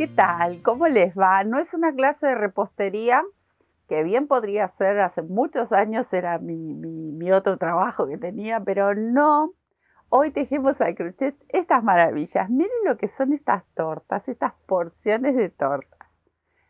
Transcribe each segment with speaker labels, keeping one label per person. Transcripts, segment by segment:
Speaker 1: ¿Qué tal? ¿Cómo les va? No es una clase de repostería, que bien podría ser, hace muchos años era mi, otro trabajo que tenía, pero no. Hoy tejemos al crochet estas maravillas. Miren lo que son estas tortas, estas porciones de tortas.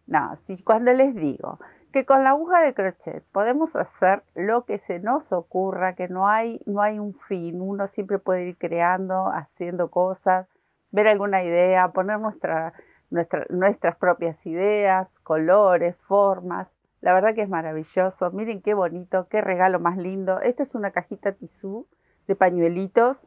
Speaker 1: No, si cuando les digo que con la aguja de crochet podemos hacer lo que se nos ocurra, que no hay, no hay un fin, uno siempre puede ir creando, haciendo cosas, ver alguna idea, poner nuestra, nuestras propias ideas, colores, formas. La verdad que es maravilloso. Miren qué bonito, qué regalo más lindo. Esta es una cajita tisú de pañuelitos.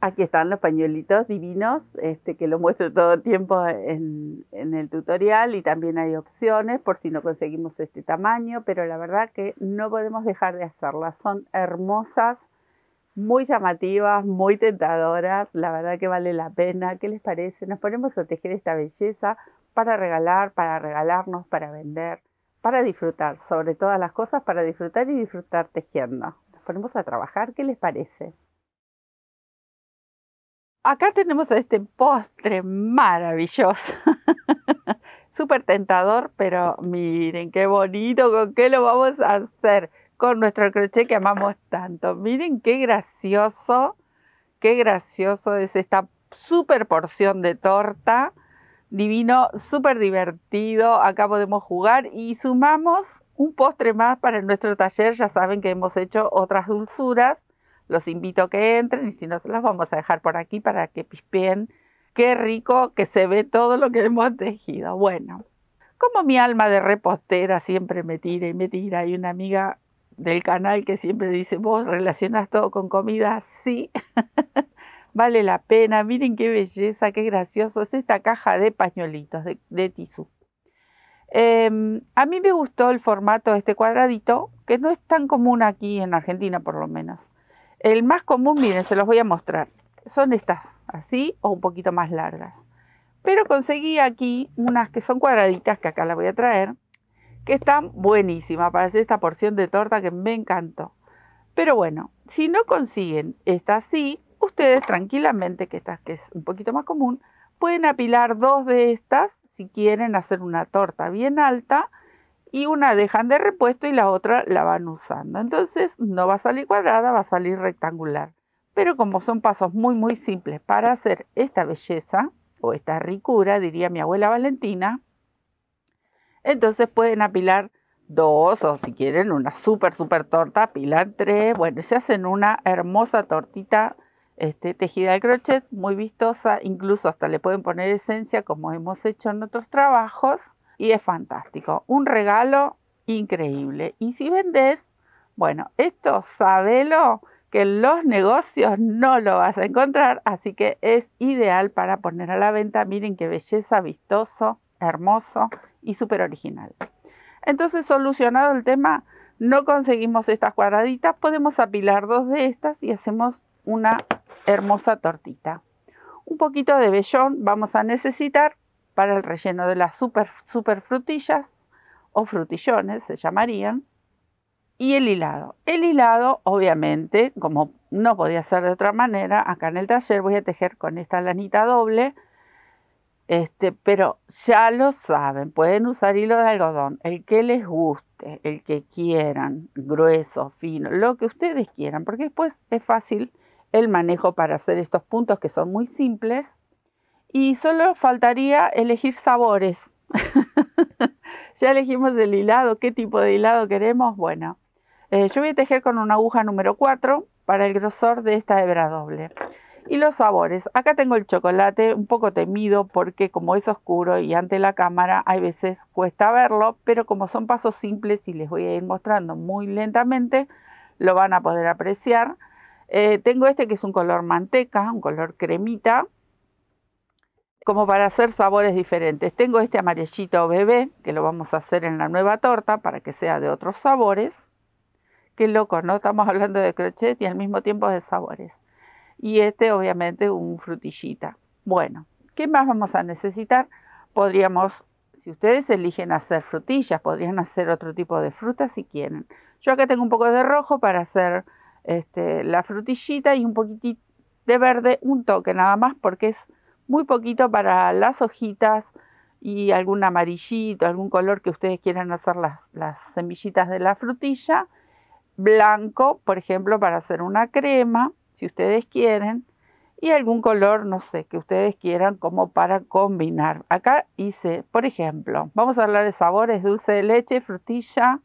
Speaker 1: Aquí están los pañuelitos divinos, este, que lo muestro todo el tiempo en, en el tutorial y también hay opciones por si no conseguimos este tamaño, pero la verdad que no podemos dejar de hacerlas. Son hermosas, muy llamativas, muy tentadoras, la verdad que vale la pena. ¿Qué les parece? Nos ponemos a tejer esta belleza para regalar, para regalarnos, para vender para disfrutar, sobre todas las cosas, para disfrutar y disfrutar tejiendo. Nos ponemos a trabajar, ¿qué les parece? Acá tenemos este postre maravilloso, súper tentador, pero miren qué bonito, con qué lo vamos a hacer, con nuestro crochet que amamos tanto. Miren qué gracioso, qué gracioso es esta super porción de torta divino, súper divertido. Acá podemos jugar y sumamos un postre más para nuestro taller. Ya saben que hemos hecho otras dulzuras. Los invito a que entren y si no, se las vamos a dejar por aquí para que pispeen. Qué rico que se ve todo lo que hemos tejido. Bueno, como mi alma de repostera siempre me tira y me tira, hay una amiga del canal que siempre dice, vos relacionas todo con comida, sí. vale la pena. Miren qué belleza, qué gracioso. Es esta caja de pañuelitos de, tisú. Em, a mí me gustó el formato de este cuadradito, que no es tan común aquí en Argentina por lo menos. El más común, miren, se los voy a mostrar. Son estas, así o un poquito más largas. Pero conseguí aquí unas que son cuadraditas, que acá las voy a traer, que están buenísimas para hacer esta porción de torta que me encantó. Pero bueno, si no consiguen esta así, ustedes tranquilamente, que esta que es un poquito más común, pueden apilar dos de estas si quieren hacer una torta bien alta y una dejan de repuesto y la otra la van usando. Entonces no va a salir cuadrada, va a salir rectangular. Pero como son pasos muy muy simples para hacer esta belleza o esta ricura, diría mi abuela Valentina, entonces pueden apilar dos o si quieren una súper súper torta, apilan tres. Bueno, se hacen una hermosa tortita este, tejida de crochet, muy vistosa, incluso hasta le pueden poner esencia como hemos hecho en otros trabajos y es fantástico. Un regalo increíble. Y si vendes, bueno, esto sabelo que en los negocios no lo vas a encontrar, así que es ideal para poner a la venta. Miren qué belleza, vistoso, hermoso y súper original. Entonces, solucionado el tema, no conseguimos estas cuadraditas, podemos apilar dos de estas y hacemos una hermosa tortita. Un poquito de vellón vamos a necesitar para el relleno de las super, super frutillas o frutillones se llamarían. Y el hilado. El hilado, obviamente, como no podía ser de otra manera, acá en el taller voy a tejer con esta lanita doble. Este, pero ya lo saben, pueden usar hilo de algodón, el que les guste, el que quieran, grueso, fino, lo que ustedes quieran, porque después es fácil el manejo para hacer estos puntos que son muy simples. Y solo faltaría elegir sabores. ya elegimos el hilado, qué tipo de hilado queremos. Bueno, eh, yo voy a tejer con una aguja número 4 para el grosor de esta hebra doble. Y los sabores, acá tengo el chocolate un poco temido porque como es oscuro y ante la cámara hay veces cuesta verlo, pero como son pasos simples y les voy a ir mostrando muy lentamente, lo van a poder apreciar. Eh, tengo este que es un color manteca, un color cremita, como para hacer sabores diferentes. Tengo este amarillito bebé, que lo vamos a hacer en la nueva torta para que sea de otros sabores. Qué loco, ¿no? Estamos hablando de crochet y al mismo tiempo de sabores. Y este, obviamente, un frutillita. Bueno, ¿qué más vamos a necesitar? Podríamos, si ustedes eligen hacer frutillas, podrían hacer otro tipo de frutas si quieren. Yo acá tengo un poco de rojo para hacer este, la frutillita y un poquitito de verde, un toque nada más porque es muy poquito para las hojitas y algún amarillito, algún color que ustedes quieran hacer las semillitas de la frutilla. Blanco, por ejemplo, para hacer una crema, si ustedes quieren. Y algún color, no sé, que ustedes quieran como para combinar. Acá hice, por ejemplo, vamos a hablar de sabores, dulce de leche, frutilla,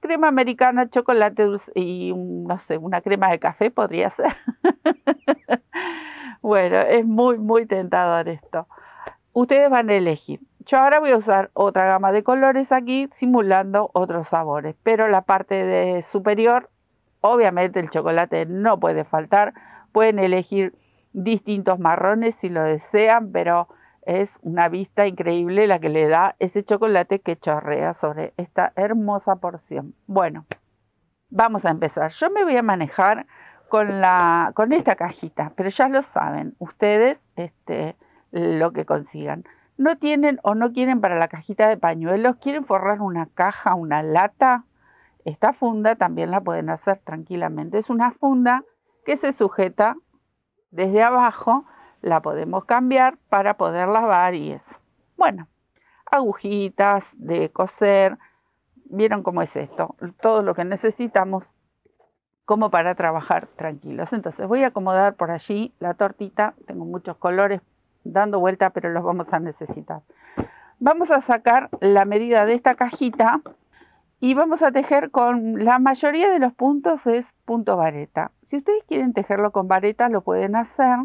Speaker 1: crema americana, chocolate dulce y, no sé, una crema de café podría ser. bueno, es muy, muy tentador esto. Ustedes van a elegir. Yo ahora voy a usar otra gama de colores aquí simulando otros sabores, pero la parte de superior, obviamente el chocolate no puede faltar. Pueden elegir distintos marrones si lo desean, pero es una vista increíble la que le da ese chocolate que chorrea sobre esta hermosa porción. Bueno, vamos a empezar. Yo me voy a manejar con, la, con esta cajita, pero ya lo saben, ustedes este, lo que consigan no tienen o no quieren para la cajita de pañuelos, quieren forrar una caja, una lata, esta funda también la pueden hacer tranquilamente. Es una funda que se sujeta desde abajo, la podemos cambiar para poder lavar y eso. Bueno, agujitas de coser, vieron cómo es esto, todo lo que necesitamos como para trabajar tranquilos. Entonces voy a acomodar por allí la tortita, tengo muchos colores dando vuelta, pero los vamos a necesitar. Vamos a sacar la medida de esta cajita y vamos a tejer con la mayoría de los puntos es punto vareta. Si ustedes quieren tejerlo con vareta lo pueden hacer.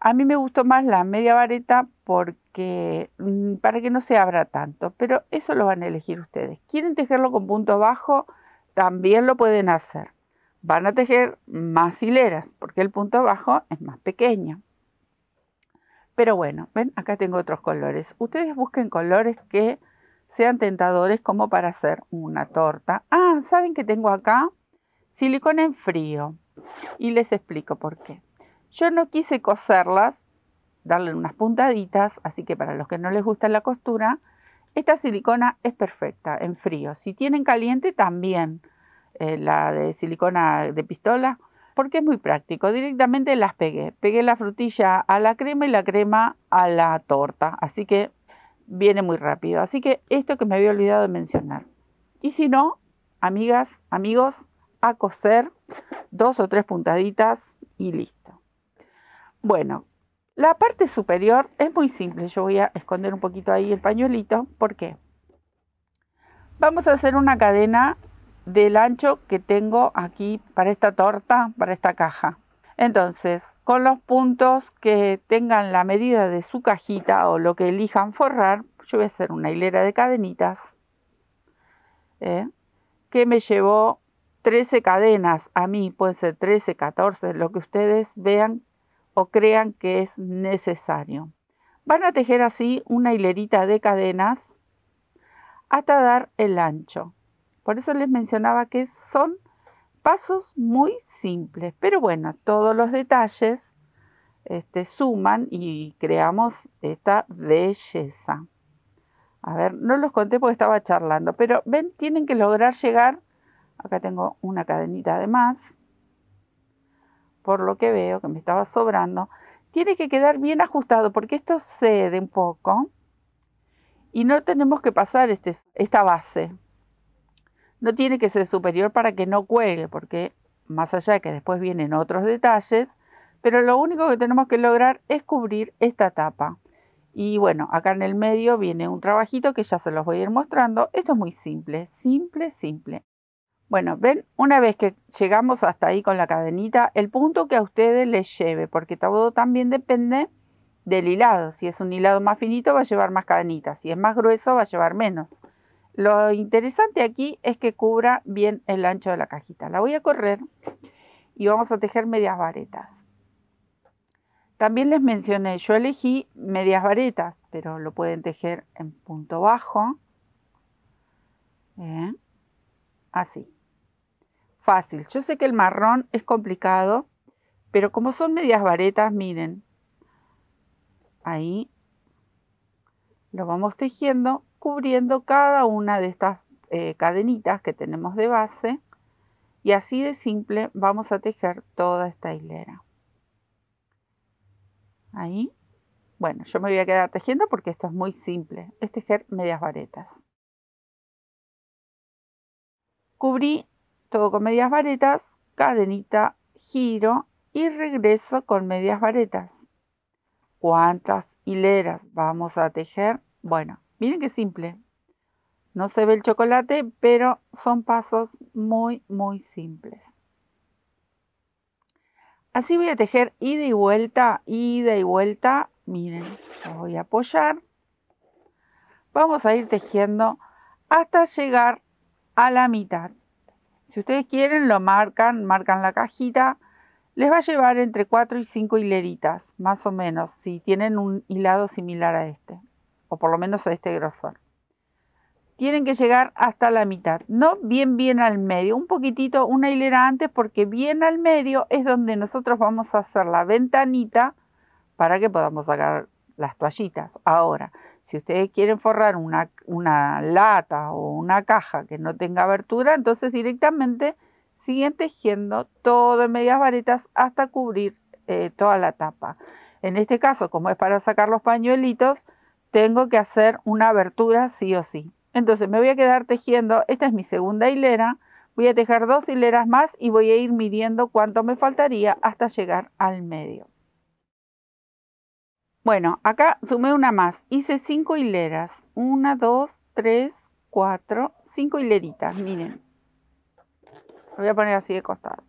Speaker 1: A mí me gustó más la media vareta porque mm, para que no se abra tanto, pero eso lo van a elegir ustedes. ¿Quieren tejerlo con punto bajo? También lo pueden hacer. Van a tejer más hileras porque el punto bajo es más pequeño. Pero bueno, ven, acá tengo otros colores. Ustedes busquen colores que sean tentadores como para hacer una torta. Ah, ¿saben que tengo acá? Silicona en frío. Y les explico por qué. Yo no quise coserlas, darle unas puntaditas, así que para los que no les gusta la costura, esta silicona es perfecta en frío. Si tienen caliente, también eh, la de silicona de pistola porque es muy práctico. Directamente las pegué. Pegué la frutilla a la crema y la crema a la torta. Así que viene muy rápido. Así que esto que me había olvidado de mencionar. Y si no, amigas, amigos, a coser dos o tres puntaditas y listo. Bueno, la parte superior es muy simple. Yo voy a esconder un poquito ahí el pañuelito. ¿Por qué? Vamos a hacer una cadena del ancho que tengo aquí para esta torta, para esta caja. Entonces, con los puntos que tengan la medida de su cajita o lo que elijan forrar, yo voy a hacer una hilera de cadenitas ¿eh? que me llevó 13 cadenas. A mí puede ser 13, 14, lo que ustedes vean o crean que es necesario. Van a tejer así una hilerita de cadenas hasta dar el ancho. Por eso les mencionaba que son pasos muy pero bueno, todos los detalles este, suman y creamos esta belleza. A ver, no los conté porque estaba charlando, pero ven, tienen que lograr llegar, acá tengo una cadenita de más, por lo que veo que me estaba sobrando, tiene que quedar bien ajustado porque esto cede un poco. Y no tenemos que pasar este, esta base, no tiene que ser superior para que no cuelgue, porque más allá de que después vienen otros detalles, pero lo único que tenemos que lograr es cubrir esta tapa. Y bueno, acá en el medio viene un trabajito que ya se los voy a ir mostrando. Esto es muy simple, simple, simple. Bueno, ven, una vez que llegamos hasta ahí con la cadenita, el punto que a ustedes les lleve, porque todo también depende del hilado. Si es un hilado más finito va a llevar más cadenitas, si es más grueso va a llevar menos. Lo interesante aquí es que cubra bien el ancho de la cajita. La voy a correr y vamos a tejer medias varetas. También les mencioné, yo elegí medias varetas, pero lo pueden tejer en punto bajo. ¿eh? Así. Fácil. Yo sé que el marrón es complicado, pero como son medias varetas, miren. Ahí lo vamos tejiendo cubriendo cada una de estas eh, cadenitas que tenemos de base y así de simple vamos a tejer toda esta hilera. Ahí. Bueno, yo me voy a quedar tejiendo porque esto es muy simple. Es tejer medias varetas. Cubrí todo con medias varetas, cadenita, giro y regreso con medias varetas. ¿Cuántas hileras vamos a tejer? Bueno, miren qué simple. No se ve el chocolate, pero son pasos muy, muy simples. Así voy a tejer ida y vuelta, ida y vuelta. Miren, voy a apoyar. Vamos a ir tejiendo hasta llegar a la mitad. Si ustedes quieren, lo marcan, marcan la cajita. Les va a llevar entre 4 y 5 hileritas, más o menos, si tienen un hilado similar a este, o por lo menos a este grosor tienen que llegar hasta la mitad, no bien bien al medio, un poquitito, una hilera antes, porque bien al medio es donde nosotros vamos a hacer la ventanita para que podamos sacar las toallitas. Ahora, si ustedes quieren forrar una, una lata o una caja que no tenga abertura, entonces directamente siguen tejiendo todo en medias varetas hasta cubrir eh, toda la tapa. En este caso, como es para sacar los pañuelitos, tengo que hacer una abertura sí o sí. Entonces me voy a quedar tejiendo, esta es mi segunda hilera, voy a tejer dos hileras más y voy a ir midiendo cuánto me faltaría hasta llegar al medio. Bueno, acá sumé una más, hice cinco hileras, una, dos, tres, cuatro, cinco hileritas, miren. Lo voy a poner así de costado.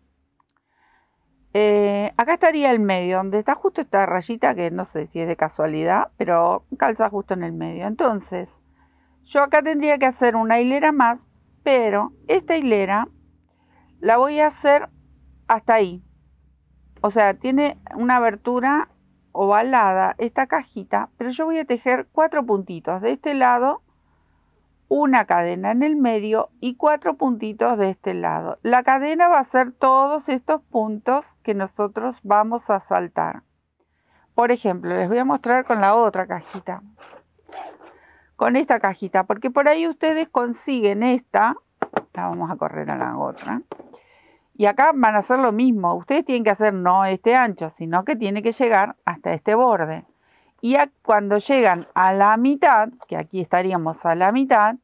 Speaker 1: Eh, acá estaría el medio, donde está justo esta rayita, que no sé si es de casualidad, pero calza justo en el medio. Entonces, yo acá tendría que hacer una hilera más, pero esta hilera la voy a hacer hasta ahí. O sea, tiene una abertura ovalada esta cajita, pero yo voy a tejer cuatro puntitos de este lado, una cadena en el medio y cuatro puntitos de este lado. La cadena va a ser todos estos puntos que nosotros vamos a saltar. Por ejemplo, les voy a mostrar con la otra cajita con esta cajita, porque por ahí ustedes consiguen esta, la vamos a correr a la otra, y acá van a hacer lo mismo, ustedes tienen que hacer no este ancho, sino que tiene que llegar hasta este borde. Y cuando llegan a la mitad, que aquí estaríamos a la mitad,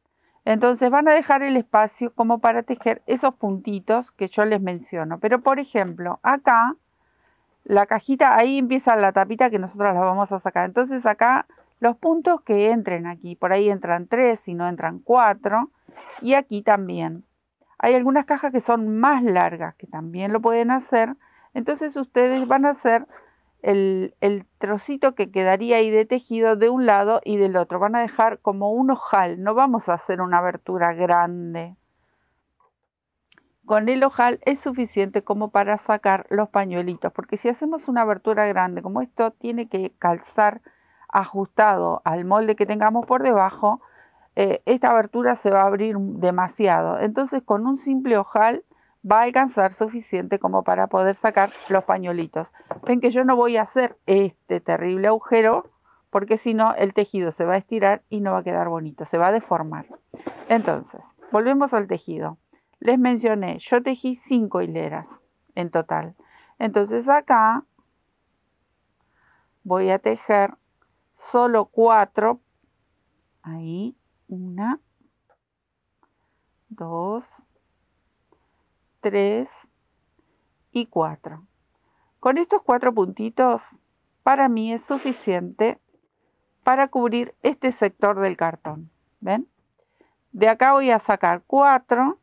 Speaker 1: entonces van a dejar el espacio como para tejer esos puntitos que yo les menciono. Pero por ejemplo, acá, la cajita, ahí empieza la tapita que nosotros la vamos a sacar. Entonces acá los puntos que entren aquí. Por ahí entran tres, si no entran cuatro. Y aquí también. Hay algunas cajas que son más largas, que también lo pueden hacer. Entonces ustedes van a hacer el, el, trocito que quedaría ahí de tejido de un lado y del otro. Van a dejar como un ojal. No vamos a hacer una abertura grande. Con el ojal es suficiente como para sacar los pañuelitos. Porque si hacemos una abertura grande como esto, tiene que calzar ajustado al molde que tengamos por debajo, eh, esta abertura se va a abrir demasiado. Entonces con un simple ojal va a alcanzar suficiente como para poder sacar los pañuelitos. Ven que yo no voy a hacer este terrible agujero porque si no el tejido se va a estirar y no va a quedar bonito, se va a deformar. Entonces, volvemos al tejido. Les mencioné, yo tejí cinco hileras en total. Entonces acá voy a tejer solo cuatro. Ahí, una, dos, tres y cuatro. Con estos cuatro puntitos, para mí es suficiente para cubrir este sector del cartón. ¿Ven? De acá voy a sacar cuatro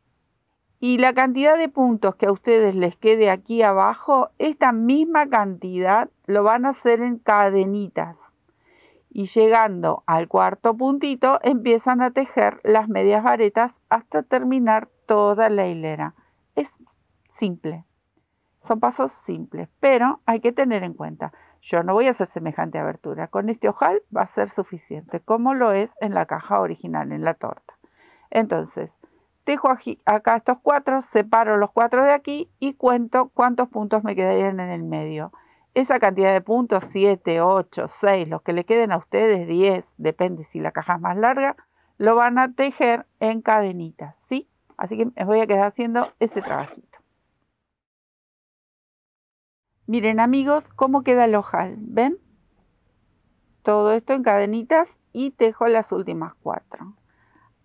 Speaker 1: y la cantidad de puntos que a ustedes les quede aquí abajo, esta misma cantidad lo van a hacer en cadenitas y llegando al cuarto puntito empiezan a tejer las medias varetas hasta terminar toda la hilera. Simple, son pasos simples, pero hay que tener en cuenta, yo no voy a hacer semejante abertura, con este ojal va a ser suficiente, como lo es en la caja original, en la torta. Entonces, tejo acá estos cuatro, separo los cuatro de aquí y cuento cuántos puntos me quedarían en el medio esa cantidad de puntos, 7, 8, 6, los que le queden a ustedes, 10, depende si la caja es más larga, lo van a tejer en cadenitas, ¿sí? Así que me voy a quedar haciendo este trabajito. Miren amigos, cómo queda el ojal, ¿ven? todo esto en cadenitas y tejo las últimas cuatro.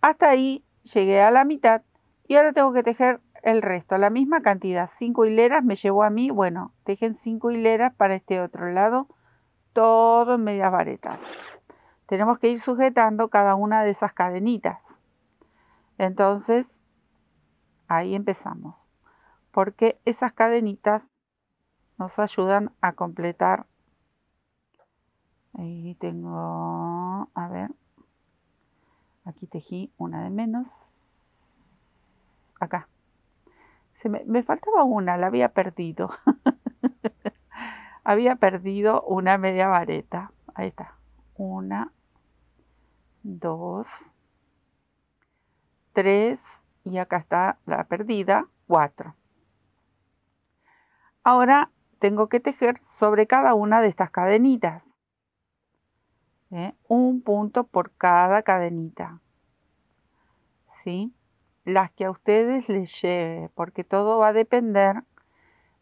Speaker 1: Hasta ahí llegué a la mitad y ahora tengo que tejer el resto, la misma cantidad, cinco hileras me llevó a mí, bueno, tejen cinco hileras para este otro lado, todo en medias varetas. Tenemos que ir sujetando cada una de esas cadenitas. Entonces, ahí empezamos, porque esas cadenitas nos ayudan a completar. Ahí tengo, a ver, aquí tejí una de menos. Acá. Se me, me faltaba una, la había perdido. había perdido una media vareta. Ahí está. Una, dos, tres y acá está la perdida, cuatro. Ahora tengo que tejer sobre cada una de estas cadenitas. ¿eh? Un punto por cada cadenita. ¿Sí? Las que a ustedes les lleve, porque todo va a depender,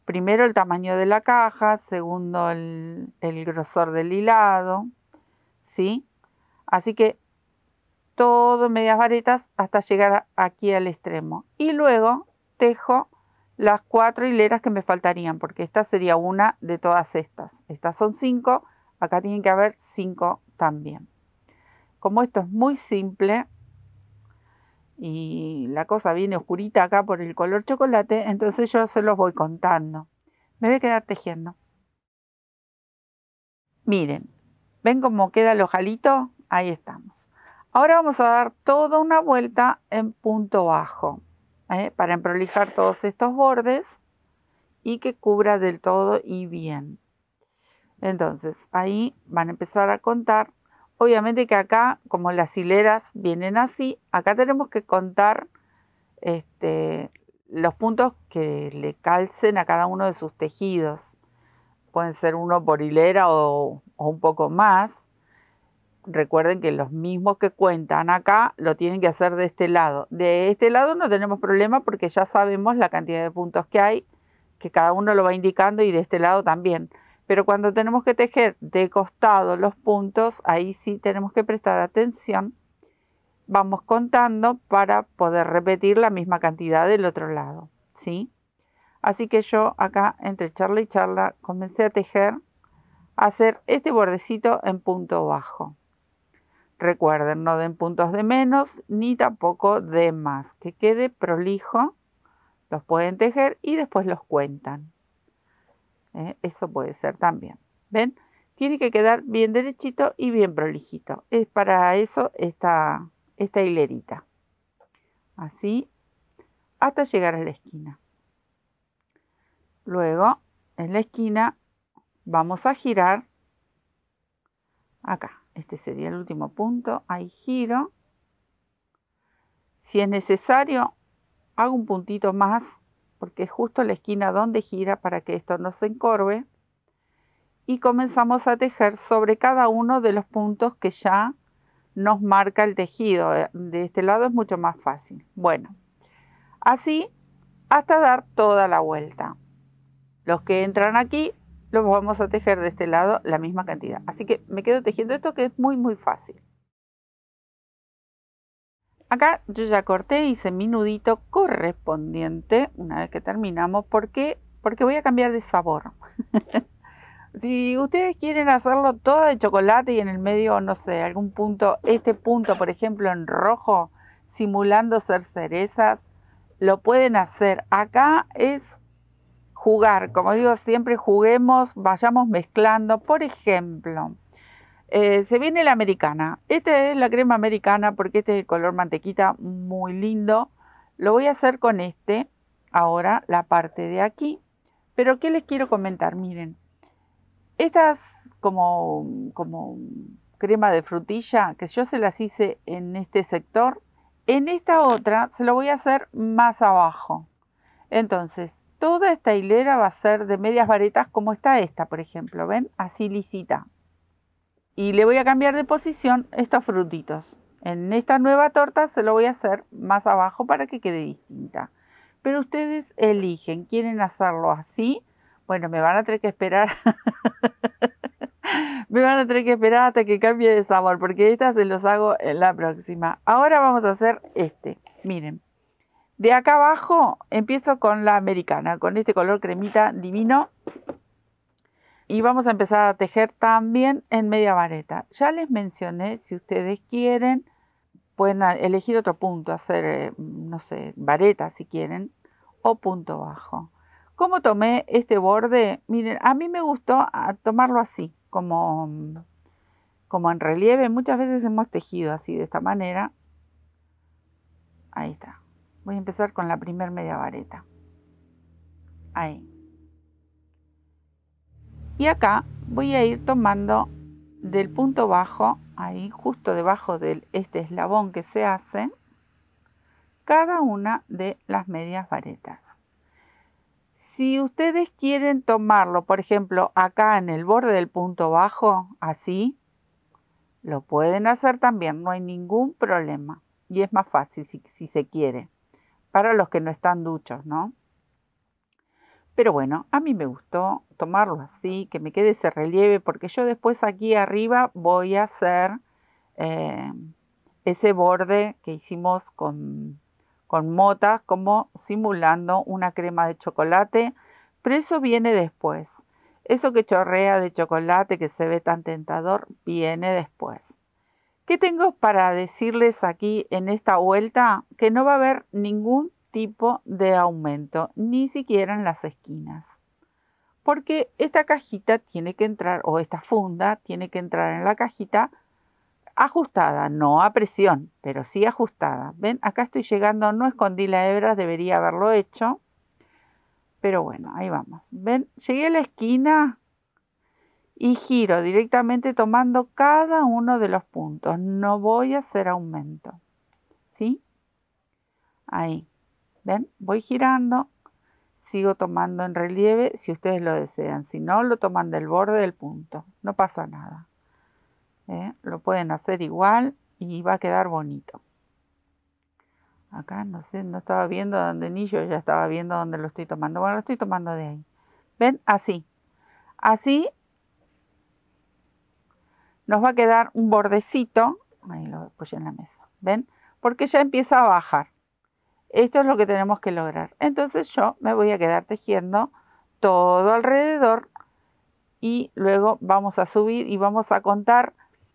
Speaker 1: primero el tamaño de la caja, segundo el, grosor del hilado, ¿sí? Así que todo medias varetas hasta llegar aquí al extremo. Y luego tejo las cuatro hileras que me faltarían, porque esta sería una de todas estas. Estas son cinco, acá tienen que haber cinco también. Como esto es muy simple y la cosa viene oscurita acá por el color chocolate, entonces yo se los voy contando. Me voy a quedar tejiendo. Miren, ¿ven cómo queda el ojalito? Ahí estamos. Ahora vamos a dar toda una vuelta en punto bajo. ¿Eh? para emprolijar todos estos bordes y que cubra del todo y bien. Entonces, ahí van a empezar a contar. Obviamente que acá, como las hileras vienen así, acá tenemos que contar este, los puntos que le calcen a cada uno de sus tejidos. Pueden ser uno por hilera o un poco más recuerden que los mismos que cuentan acá lo tienen que hacer de este lado. De este lado no tenemos problema porque ya sabemos la cantidad de puntos que hay, que cada uno lo va indicando y de este lado también. Pero cuando tenemos que tejer de costado los puntos, ahí sí tenemos que prestar atención. Vamos contando para poder repetir la misma cantidad del otro lado, ¿sí? Así que yo acá entre charla y charla comencé a tejer, a hacer este bordecito en punto bajo. Recuerden, no den puntos de menos ni tampoco de más. Que quede prolijo, los pueden tejer y después los cuentan. ¿Eh? Eso puede ser también. ¿Ven? Tiene que quedar bien derechito y bien prolijito. Es para eso esta, esta hilerita. Así hasta llegar a la esquina. Luego, en la esquina, vamos a girar acá este sería el último punto, ahí giro. Si es necesario, hago un puntito más, porque es justo la esquina donde gira para que esto no se encorve. Y comenzamos a tejer sobre cada uno de los puntos que ya nos marca el tejido. De este lado es mucho más fácil. Bueno, así hasta dar toda la vuelta. Los que entran aquí vamos a tejer de este lado la misma cantidad. Así que me quedo tejiendo esto que es muy muy fácil. Acá yo ya corté, hice mi nudito correspondiente una vez que terminamos. ¿Por qué? Porque voy a cambiar de sabor. si ustedes quieren hacerlo todo de chocolate y en el medio, no sé, algún punto, este punto por ejemplo en rojo, simulando ser cerezas, lo pueden hacer. Acá es jugar, como digo siempre, juguemos, vayamos mezclando. Por ejemplo, eh, se viene la americana. Esta es la crema americana porque este es el color mantequita muy lindo. Lo voy a hacer con este, ahora la parte de aquí. Pero ¿qué les quiero comentar? Miren, estas como, como crema de frutilla, que yo se las hice en este sector, en esta otra se lo voy a hacer más abajo. Entonces, toda esta hilera va a ser de medias varetas como está esta, por ejemplo, ¿ven? Así lisita. Y le voy a cambiar de posición estos frutitos. En esta nueva torta se lo voy a hacer más abajo para que quede distinta. Pero ustedes eligen, ¿quieren hacerlo así? Bueno, me van a tener que esperar Me van a tener que esperar hasta que cambie de sabor, porque estas se los hago en la próxima. Ahora vamos a hacer este. Miren. De acá abajo empiezo con la americana, con este color cremita divino. Y vamos a empezar a tejer también en media vareta. Ya les mencioné, si ustedes quieren, pueden elegir otro punto, hacer, eh, no sé, vareta si quieren, o punto bajo. ¿Cómo tomé este borde? Miren, a mí me gustó tomarlo así, como, como en relieve. Muchas veces hemos tejido así, de esta manera. Ahí está. Voy a empezar con la primer media vareta. Ahí. Y acá voy a ir tomando del punto bajo, ahí justo debajo de este eslabón que se hace, cada una de las medias varetas. Si ustedes quieren tomarlo, por ejemplo, acá en el borde del punto bajo, así, lo pueden hacer también, no hay ningún problema. Y es más fácil si, si se quiere, para los que no están duchos, ¿no? Pero bueno, a mí me gustó tomarlo así, que me quede ese relieve, porque yo después aquí arriba voy a hacer eh, ese borde que hicimos con con motas como simulando una crema de chocolate, pero eso viene después. Eso que chorrea de chocolate que se ve tan tentador viene después. ¿Qué tengo para decirles aquí en esta vuelta? Que no va a haber ningún tipo de aumento, ni siquiera en las esquinas. Porque esta cajita tiene que entrar, o esta funda tiene que entrar en la cajita ajustada, no a presión, pero sí ajustada. ¿Ven? Acá estoy llegando, no escondí la hebra, debería haberlo hecho. Pero bueno, ahí vamos. ¿Ven? Llegué a la esquina y giro directamente tomando cada uno de los puntos. No voy a hacer aumento. ¿Sí? Ahí. ¿Ven? Voy girando. Sigo tomando en relieve si ustedes lo desean. Si no, lo toman del borde del punto. No pasa nada. ¿eh? lo pueden hacer igual y va a quedar bonito. Acá no sé, no estaba viendo donde ni yo ya estaba viendo dónde lo estoy tomando. Bueno, lo estoy tomando de ahí. ¿Ven? Así. Así nos va a quedar un bordecito. Ahí lo puse en la mesa. ¿Ven? Porque ya empieza a bajar. Esto es lo que tenemos que lograr. Entonces yo me voy a quedar tejiendo todo alrededor y luego vamos a subir y vamos a contar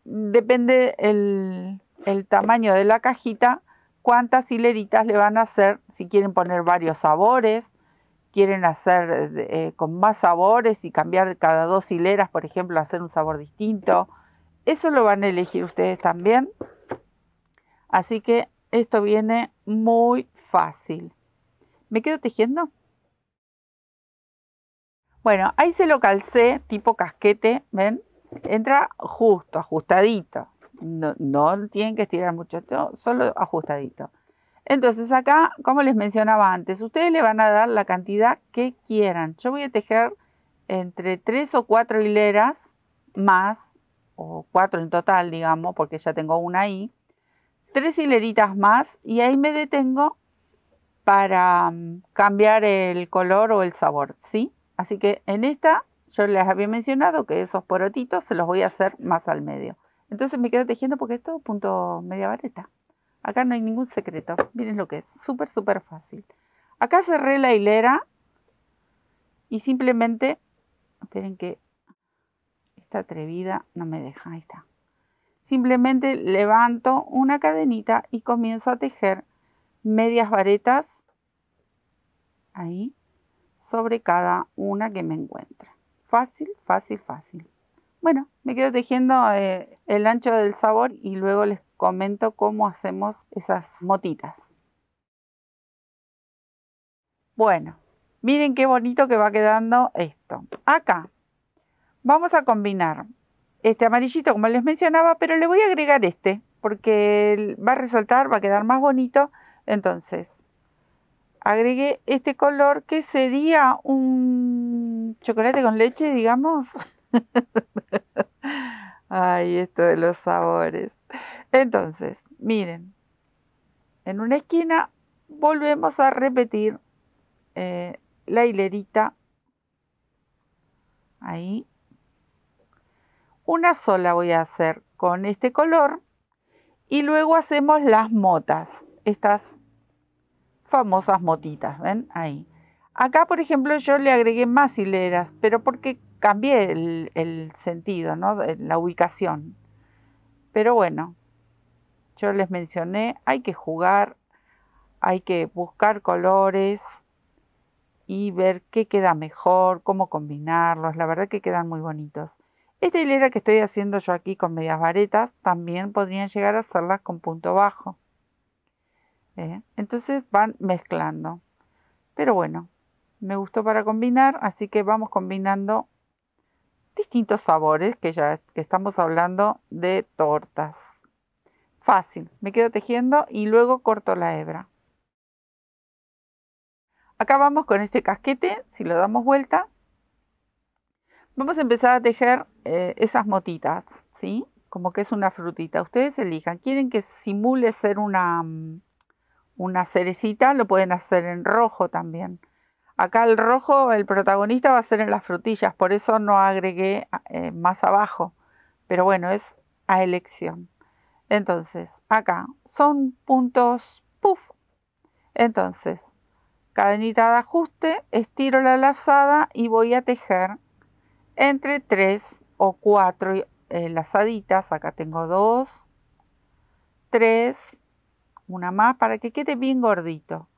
Speaker 1: depende el, tamaño de la cajita, cuántas hileritas le van a hacer, si quieren poner varios sabores, quieren hacer eh, con más sabores y cambiar cada dos hileras, por ejemplo, hacer un sabor distinto. Eso lo van a elegir ustedes también. Así que esto viene muy fácil. ¿Me quedo tejiendo? Bueno, ahí se lo calcé tipo casquete, ¿ven? entra justo, ajustadito. No, no tienen que estirar mucho, solo ajustadito. Entonces acá, como les mencionaba antes, ustedes le van a dar la cantidad que quieran. Yo voy a tejer entre tres o cuatro hileras más, o cuatro en total, digamos, porque ya tengo una ahí. Tres hileritas más y ahí me detengo para mm, cambiar el color o el sabor, ¿sí? Así que en esta yo les había mencionado que esos porotitos se los voy a hacer más al medio. Entonces me quedo tejiendo porque es todo punto media vareta. Acá no hay ningún secreto. Miren lo que es. Súper, súper fácil. Acá cerré la hilera y simplemente, esperen que esta atrevida no me deja. Ahí está. Simplemente levanto una cadenita y comienzo a tejer medias varetas ahí sobre cada una que me encuentre. Fácil, fácil, fácil. Bueno, me quedo tejiendo eh, el ancho del sabor y luego les comento cómo hacemos esas motitas. Bueno, miren qué bonito que va quedando esto. Acá vamos a combinar este amarillito como les mencionaba, pero le voy a agregar este porque va a resaltar, va a quedar más bonito. Entonces, agregué este color que sería un chocolate con leche, digamos. Ay, esto de los sabores. Entonces, miren, en una esquina volvemos a repetir eh, la hilerita. Ahí. Una sola voy a hacer con este color y luego hacemos las motas, estas famosas motitas, ¿ven? Ahí. Acá, por ejemplo, yo le agregué más hileras, pero porque cambié el, sentido, ¿no? La ubicación. Pero bueno, yo les mencioné, hay que jugar, hay que buscar colores y ver qué queda mejor, cómo combinarlos. La verdad que quedan muy bonitos. Esta hilera que estoy haciendo yo aquí con medias varetas también podrían llegar a hacerlas con punto bajo. ¿Eh? Entonces van mezclando. Pero bueno, me gustó para combinar, así que vamos combinando distintos sabores, que ya estamos hablando de tortas. Fácil, me quedo tejiendo y luego corto la hebra. Acá vamos con este casquete, si lo damos vuelta, vamos a empezar a tejer eh, esas motitas, ¿sí? Como que es una frutita. Ustedes elijan, quieren que simule ser una, mm, una cerecita, lo pueden hacer en rojo también. Acá el rojo, el protagonista va a ser en las frutillas, por eso no agregué eh, más abajo. Pero bueno, es a elección. Entonces, acá son puntos puff. Entonces, cadenita de ajuste, estiro la lazada y voy a tejer entre tres o cuatro eh, lazaditas. Acá tengo dos, tres, una más para que quede bien gordito.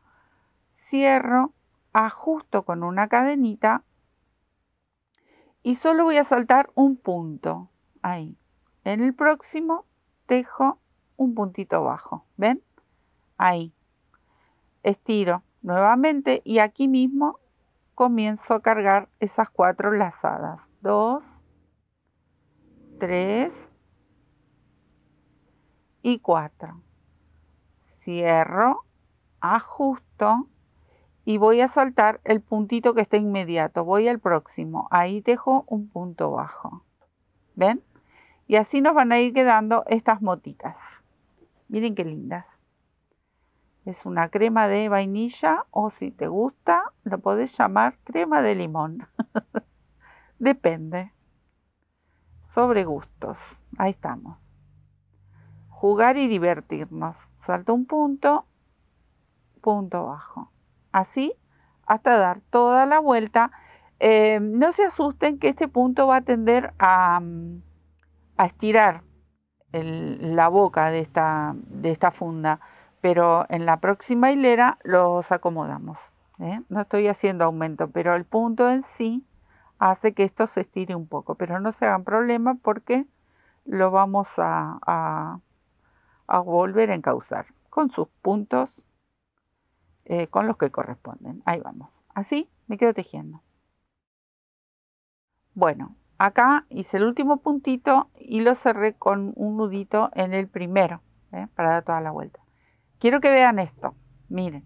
Speaker 1: Cierro ajusto con una cadenita y solo voy a saltar un punto ahí. En el próximo tejo un puntito bajo, ¿ven? Ahí. Estiro nuevamente y aquí mismo comienzo a cargar esas cuatro lazadas. Dos, tres y cuatro. Cierro, ajusto y voy a saltar el puntito que está inmediato. Voy al próximo. Ahí dejo un punto bajo. ¿Ven? Y así nos van a ir quedando estas motitas. Miren qué lindas. Es una crema de vainilla o si te gusta lo podés llamar crema de limón. Depende. Sobre gustos. Ahí estamos. Jugar y divertirnos. Salto un punto, punto bajo así hasta dar toda la vuelta. Eh, no se asusten que este punto va a tender a, mm, estirar la boca de esta, de esta funda, pero en la próxima hilera los acomodamos. ¿eh? No estoy haciendo aumento, pero el punto en sí hace que esto se estire un poco, pero no se hagan problema porque lo vamos a, volver a encauzar con sus puntos eh, con los que corresponden. Ahí vamos. Así me quedo tejiendo. Bueno, acá hice el último puntito y lo cerré con un nudito en el primero, ¿eh? para dar toda la vuelta. Quiero que vean esto. Miren,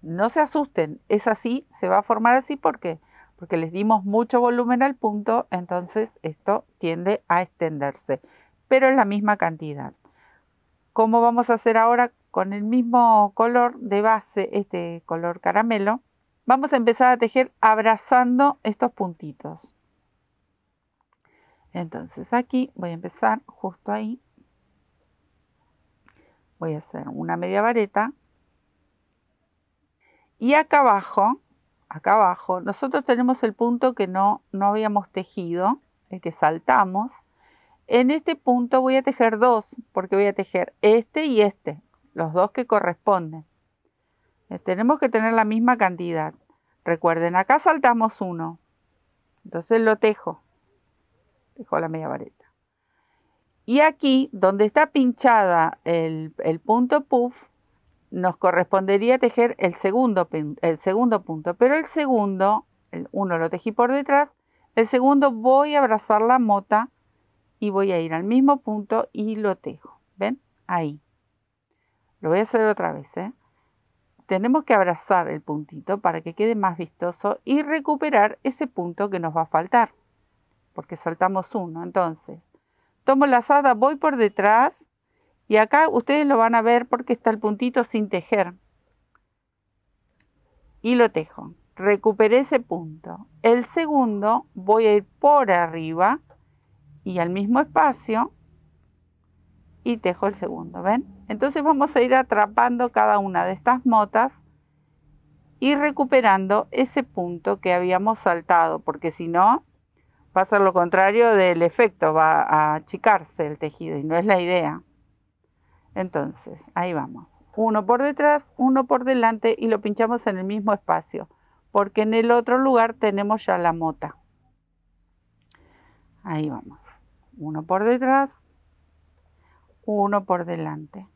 Speaker 1: no se asusten, es así, se va a formar así porque porque les dimos mucho volumen al punto, entonces esto tiende a extenderse, pero es la misma cantidad. ¿Cómo vamos a hacer ahora con el mismo color de base, este color caramelo, vamos a empezar a tejer abrazando estos puntitos. Entonces aquí voy a empezar justo ahí. Voy a hacer una media vareta. Y acá abajo, acá abajo, nosotros tenemos el punto que no, no habíamos tejido, el que saltamos. En este punto voy a tejer dos, porque voy a tejer este y este los dos que corresponden. Eh, tenemos que tener la misma cantidad. Recuerden, acá saltamos uno. Entonces lo tejo. Tejo la media vareta. Y aquí, donde está pinchada el, punto puff, nos correspondería tejer el segundo, el segundo punto. Pero el segundo, el uno lo tejí por detrás, el segundo voy a abrazar la mota y voy a ir al mismo punto y lo tejo. ¿Ven? Ahí. Lo voy a hacer otra vez. ¿eh? Tenemos que abrazar el puntito para que quede más vistoso y recuperar ese punto que nos va a faltar. Porque saltamos uno. Entonces, tomo la asada, voy por detrás y acá ustedes lo van a ver porque está el puntito sin tejer. Y lo tejo. Recuperé ese punto. El segundo voy a ir por arriba y al mismo espacio y tejo el segundo, ¿ven? Entonces vamos a ir atrapando cada una de estas motas y recuperando ese punto que habíamos saltado, porque si no, va a ser lo contrario del efecto, va a achicarse el tejido y no es la idea. Entonces, ahí vamos. Uno por detrás, uno por delante y lo pinchamos en el mismo espacio, porque en el otro lugar tenemos ya la mota. Ahí vamos. Uno por detrás, uno por delante.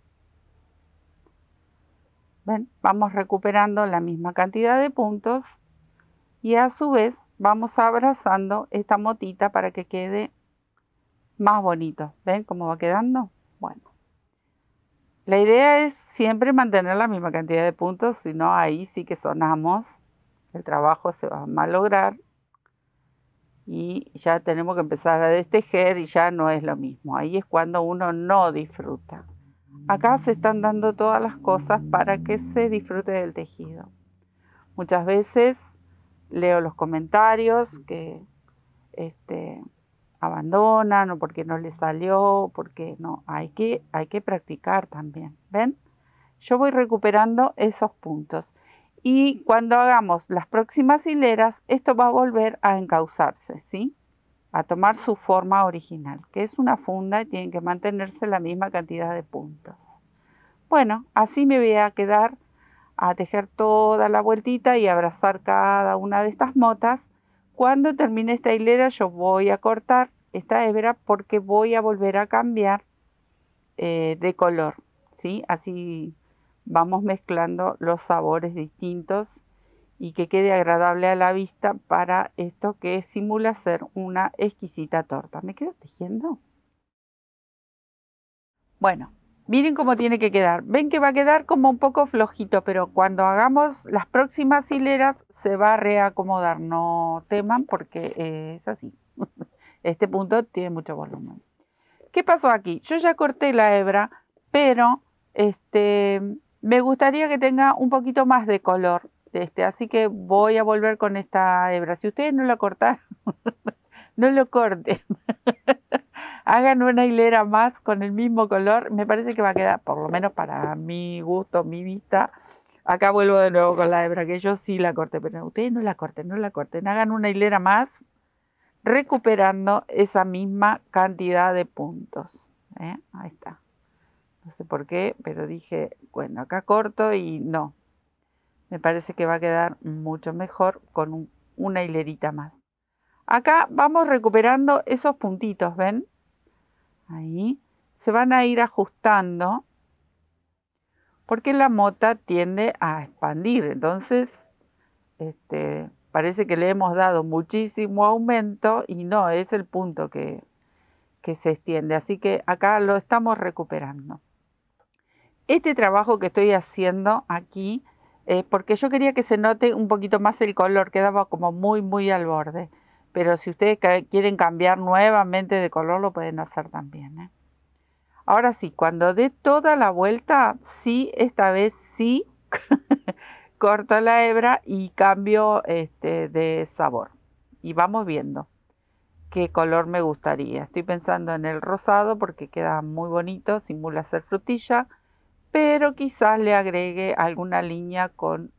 Speaker 1: ¿Ven? Vamos recuperando la misma cantidad de puntos y a su vez vamos abrazando esta motita para que quede más bonito. ¿Ven cómo va quedando? Bueno. La idea es siempre mantener la misma cantidad de puntos, si no ahí sí que sonamos, el trabajo se va a malograr y ya tenemos que empezar a destejer y ya no es lo mismo. Ahí es cuando uno no disfruta. Acá se están dando todas las cosas para que se disfrute del tejido. Muchas veces leo los comentarios que este, abandonan o porque no les salió, porque no, hay que, hay que practicar también. ¿Ven? Yo voy recuperando esos puntos y cuando hagamos las próximas hileras, esto va a volver a encauzarse, ¿sí? A tomar su forma original, que es una funda y tienen que mantenerse la misma cantidad de puntos. Bueno, así me voy a quedar a tejer toda la vueltita y abrazar cada una de estas motas. Cuando termine esta hilera yo voy a cortar esta hebra porque voy a volver a cambiar eh, de color, ¿sí? Así vamos mezclando los sabores distintos y que quede agradable a la vista para esto que simula ser una exquisita torta. ¿Me quedo tejiendo? Bueno, miren cómo tiene que quedar. Ven que va a quedar como un poco flojito, pero cuando hagamos las próximas hileras se va a reacomodar. No teman porque es así. Este punto tiene mucho volumen. ¿Qué pasó aquí? Yo ya corté la hebra, pero este, me gustaría que tenga un poquito más de color, este, así que voy a volver con esta hebra. Si ustedes no la cortaron, no lo corten. Hagan una hilera más con el mismo color. Me parece que va a quedar, por lo menos para mi gusto, mi vista. Acá vuelvo de nuevo con la hebra, que yo sí la corté, pero ustedes no la corten, no la corten. Hagan una hilera más, recuperando esa misma cantidad de puntos. ¿eh? Ahí está. No sé por qué, pero dije, bueno, acá corto y no. Me parece que va a quedar mucho mejor con una hilerita más. Acá vamos recuperando esos puntitos, ¿ven? Ahí. Se van a ir ajustando porque la mota tiende a expandir. Entonces, este, parece que le hemos dado muchísimo aumento y no, es el punto que, que se extiende. Así que acá lo estamos recuperando. Este trabajo que estoy haciendo aquí, es porque yo quería que se note un poquito más el color, quedaba como muy, muy al borde. Pero si ustedes quieren cambiar nuevamente de color, lo pueden hacer también. ¿eh? Ahora sí, cuando dé toda la vuelta, sí, esta vez sí, corto la hebra y cambio este, de sabor. Y vamos viendo qué color me gustaría. Estoy pensando en el rosado porque queda muy bonito, simula ser frutilla pero quizás le agregue alguna línea con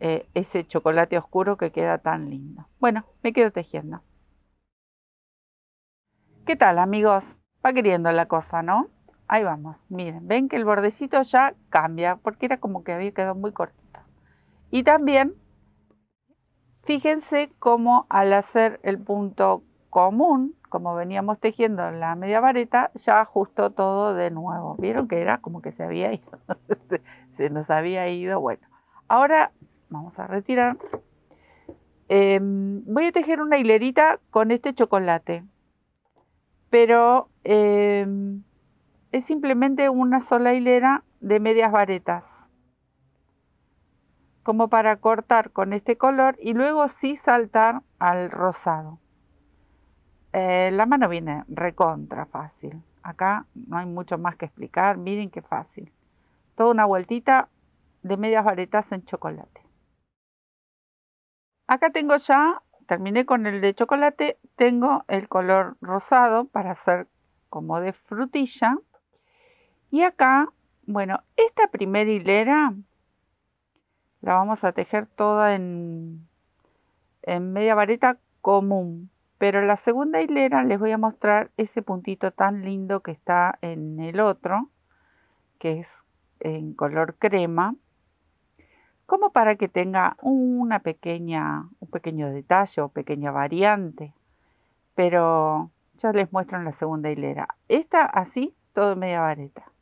Speaker 1: eh, ese chocolate oscuro que queda tan lindo. Bueno, me quedo tejiendo. ¿Qué tal amigos? Va queriendo la cosa, ¿no? Ahí vamos, miren, ven que el bordecito ya cambia porque era como que había quedado muy cortito. Y también, fíjense cómo al hacer el punto común, como veníamos tejiendo la media vareta, ya ajustó todo de nuevo. Vieron que era como que se había ido, se nos había ido. Bueno, ahora vamos a retirar. Em, voy a tejer una hilerita con este chocolate, pero em, es simplemente una sola hilera de medias varetas, como para cortar con este color y luego sí saltar al rosado. Eh, la mano viene recontra fácil. Acá no hay mucho más que explicar. Miren qué fácil. Toda una vueltita de medias varetas en chocolate. Acá tengo ya terminé con el de chocolate, tengo el color rosado para hacer como de frutilla. Y acá, bueno, esta primera hilera la vamos a tejer toda en, en media vareta común. Pero la segunda hilera les voy a mostrar ese puntito tan lindo que está en el otro, que es en color crema, como para que tenga una pequeña, un pequeño detalle o pequeña variante. Pero ya les muestro en la segunda hilera. Esta así, todo media vareta.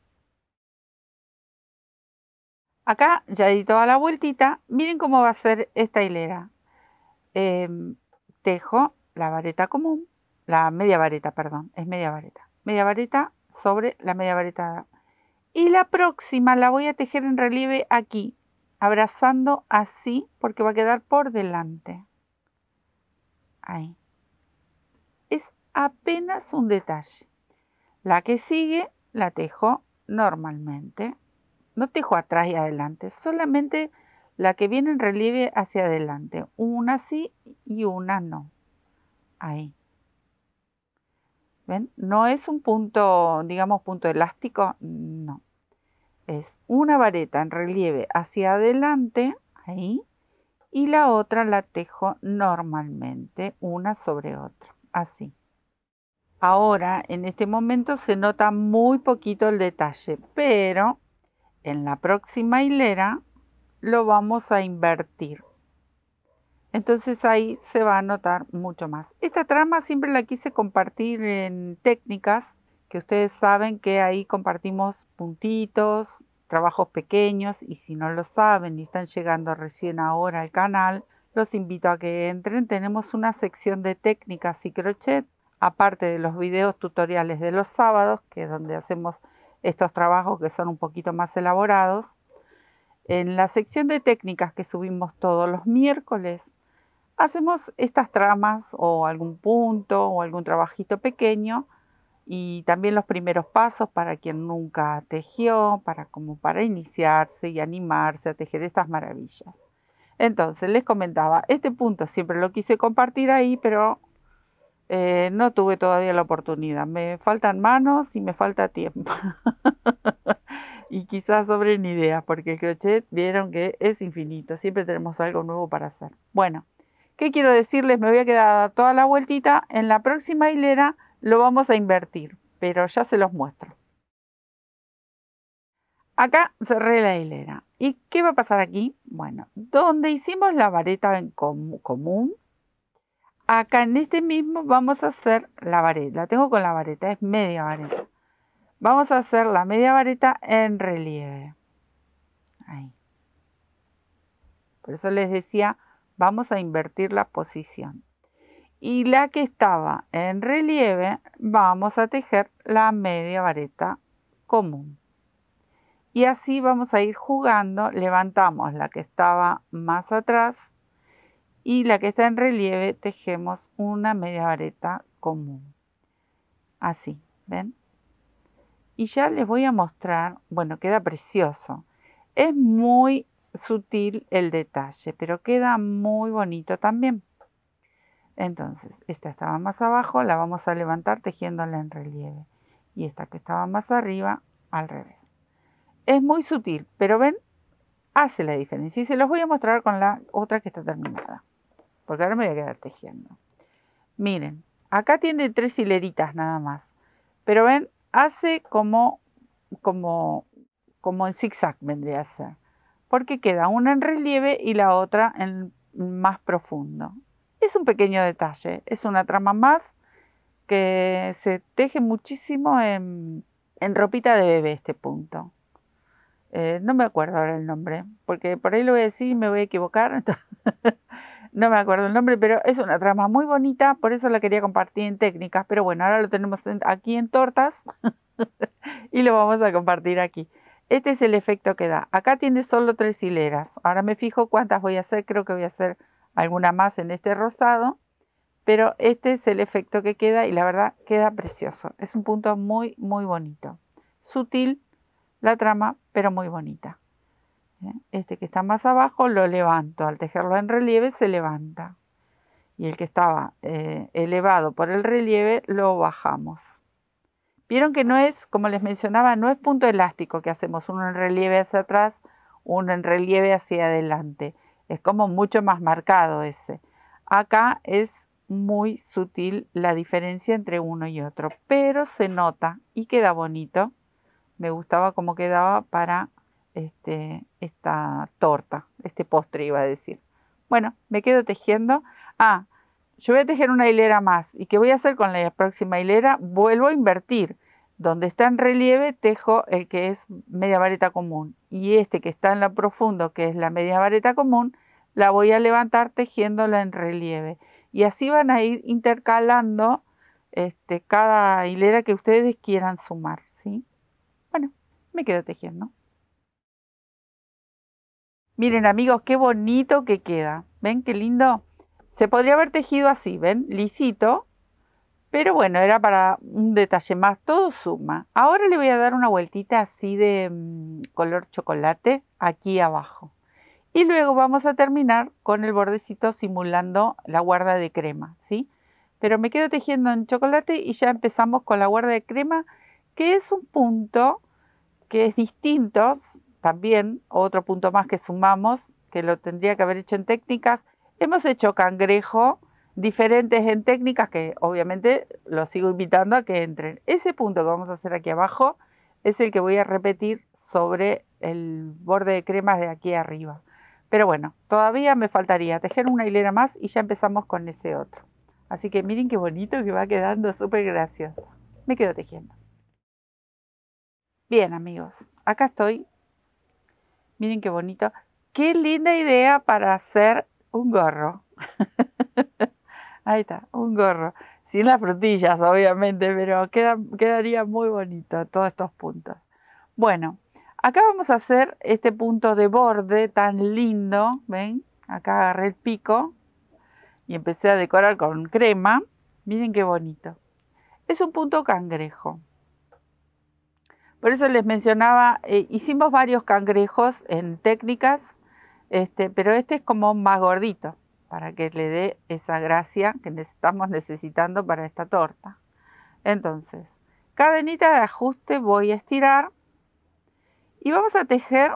Speaker 1: Acá ya di toda la vueltita. Miren cómo va a ser esta hilera. Em, tejo la vareta común, la media vareta, perdón, es media vareta. Media vareta sobre la media vareta. Y la próxima la voy a tejer en relieve aquí, abrazando así, porque va a quedar por delante. Ahí. Apenas un detalle. La que sigue la tejo normalmente. No tejo atrás y adelante, solamente la que viene en relieve hacia adelante. Una sí y una no ahí. ¿Ven? No es un punto, digamos, punto elástico, no. Es una vareta en relieve hacia adelante, ahí, y la otra la tejo normalmente, una sobre otra, así. Ahora, en este momento se nota muy poquito el detalle, pero en la próxima hilera lo vamos a invertir. Entonces ahí se va a notar mucho más. Esta trama siempre la quise compartir en técnicas, que ustedes saben que ahí compartimos puntitos, trabajos pequeños y si no lo saben y están llegando recién ahora al canal, los invito a que entren. Tenemos una sección de técnicas y crochet, aparte de los videos tutoriales de los sábados, que es donde hacemos estos trabajos que son un poquito más elaborados. En la sección de técnicas que subimos todos los miércoles, hacemos estas tramas o algún punto o algún trabajito pequeño y también los primeros pasos para quien nunca tejió, para como para iniciarse y animarse a tejer estas maravillas. Entonces les comentaba, este punto siempre lo quise compartir ahí, pero eh, no tuve todavía la oportunidad. Me faltan manos y me falta tiempo. y quizás sobren ideas, porque el crochet vieron que es infinito, siempre tenemos algo nuevo para hacer. Bueno, ¿Qué quiero decirles? Me voy a quedar toda la vueltita. En la próxima hilera lo vamos a invertir, pero ya se los muestro. Acá cerré la hilera. ¿Y qué va a pasar aquí? Bueno, donde hicimos la vareta en común, acá en este mismo vamos a hacer la vareta. La tengo con la vareta, es media vareta. Vamos a hacer la media vareta en relieve. Por eso les decía vamos a invertir la posición. Y la que estaba en relieve, vamos a tejer la media vareta común. Y así vamos a ir jugando, levantamos la que estaba más atrás y la que está en relieve tejemos una media vareta común. Así, ¿ven? Y ya les voy a mostrar, bueno, queda precioso. Es muy sutil el detalle, pero queda muy bonito también. Entonces, esta estaba más abajo, la vamos a levantar tejiéndola en relieve. Y esta que estaba más arriba, al revés. Es muy sutil, pero ven, hace la diferencia. Y se los voy a mostrar con la otra que está terminada. Porque ahora me voy a quedar tejiendo. Miren, acá tiene tres hileritas nada más. Pero ven, hace como, como, como en zigzag vendría a ser porque queda una en relieve y la otra en más profundo. Es un pequeño detalle, es una trama más que se teje muchísimo en, ropita de bebé este punto. Eh, no me acuerdo ahora el nombre, porque por ahí lo voy a decir y me voy a equivocar. no me acuerdo el nombre, pero es una trama muy bonita, por eso la quería compartir en técnicas. Pero bueno, ahora lo tenemos aquí en tortas y lo vamos a compartir aquí. Este es el efecto que da. Acá tiene solo tres hileras. Ahora me fijo cuántas voy a hacer. Creo que voy a hacer alguna más en este rosado. Pero este es el efecto que queda y la verdad queda precioso. Es un punto muy, muy bonito. Sutil la trama, pero muy bonita. ¿Eh? Este que está más abajo lo levanto. Al tejerlo en relieve se levanta. y el que estaba eh, elevado por el relieve lo bajamos. Vieron que no es, como les mencionaba, no es punto elástico que hacemos uno en relieve hacia atrás, uno en relieve hacia adelante. Es como mucho más marcado ese. Acá es muy sutil la diferencia entre uno y otro, pero se nota y queda bonito. Me gustaba cómo quedaba para este, esta torta, este postre iba a decir. Bueno, me quedo tejiendo. Ah, yo voy a tejer una hilera más. ¿Y qué voy a hacer con la próxima hilera? Vuelvo a invertir. Donde está en relieve, tejo el que es media vareta común. Y este que está en la profundo, que es la media vareta común, la voy a levantar tejiéndola en relieve. Y así van a ir intercalando este, cada hilera que ustedes quieran sumar. ¿sí? Bueno, me quedo tejiendo. Miren amigos, qué bonito que queda. ¿Ven qué lindo? Se podría haber tejido así, ¿ven? Lisito. Pero bueno, era para un detalle más. Todo suma. Ahora le voy a dar una vueltita así de mm, color chocolate aquí abajo. Y luego vamos a terminar con el bordecito simulando la guarda de crema, ¿sí? Pero me quedo tejiendo en chocolate y ya empezamos con la guarda de crema, que es un punto que es distinto también, otro punto más que sumamos, que lo tendría que haber hecho en técnicas. Hemos hecho cangrejo diferentes en técnicas que obviamente los sigo invitando a que entren. Ese punto que vamos a hacer aquí abajo es el que voy a repetir sobre el borde de cremas de aquí arriba. Pero bueno, todavía me faltaría tejer una hilera más y ya empezamos con ese otro. Así que miren qué bonito que va quedando, súper gracioso. Me quedo tejiendo. Bien amigos, acá estoy Miren qué bonito. Qué linda idea para hacer un gorro. Ahí está, un gorro. Sin las frutillas, obviamente, pero quedaría muy bonito todos estos puntos. Bueno, acá vamos a hacer este punto de borde tan lindo. ¿Ven? Acá agarré el pico y empecé a decorar con crema. Miren qué bonito. Es un punto cangrejo. Por eso les mencionaba, eh, hicimos varios cangrejos en técnicas, este, pero este es como más gordito, para que le dé esa gracia que estamos necesitando para esta torta. Entonces, cadenita de ajuste voy a estirar y vamos a tejer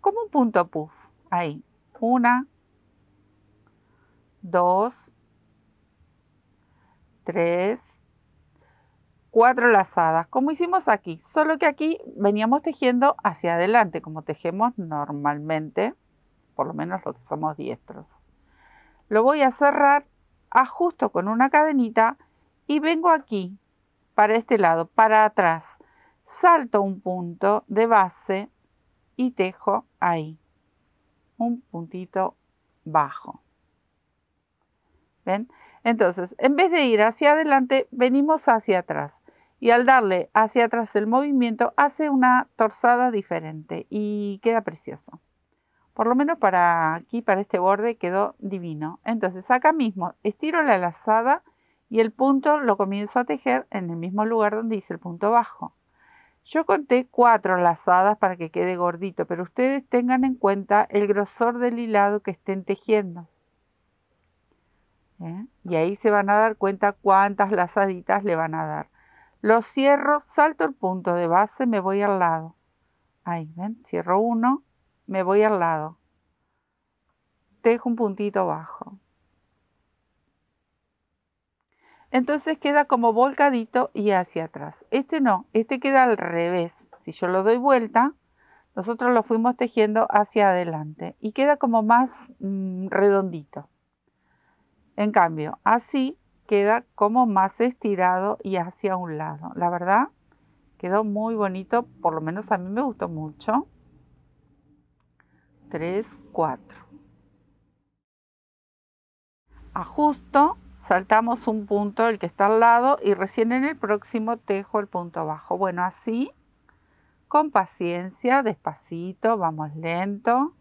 Speaker 1: como un punto puff. Ahí, una, dos, tres, cuatro lazadas, como hicimos aquí, solo que aquí veníamos tejiendo hacia adelante, como tejemos normalmente, por lo menos los que somos diestros. Lo voy a cerrar, ajusto con una cadenita y vengo aquí, para este lado, para atrás. Salto un punto de base y tejo ahí, un puntito bajo. ¿Ven? Entonces, en vez de ir hacia adelante, venimos hacia atrás y al darle hacia atrás el movimiento hace una torzada diferente y queda precioso. Por lo menos para aquí, para este borde, quedó divino. Entonces acá mismo estiro la lazada y el punto lo comienzo a tejer en el mismo lugar donde hice el punto bajo. Yo conté cuatro lazadas para que quede gordito, pero ustedes tengan en cuenta el grosor del hilado que estén tejiendo. ¿Eh? Y ahí se van a dar cuenta cuántas lazaditas le van a dar. Los cierro, salto el punto de base, me voy al lado. Ahí, ¿ven? Cierro uno, me voy al lado. Dejo un puntito bajo. Entonces queda como volcadito y hacia atrás. Este no, este queda al revés. Si yo lo doy vuelta, nosotros lo fuimos tejiendo hacia adelante y queda como más mm, redondito. En cambio, así queda como más estirado y hacia un lado. La verdad, quedó muy bonito, por lo menos a mí me gustó mucho. 3, 4. Ajusto, saltamos un punto, el que está al lado, y recién en el próximo tejo el punto abajo. Bueno, así, con paciencia, despacito, vamos lento.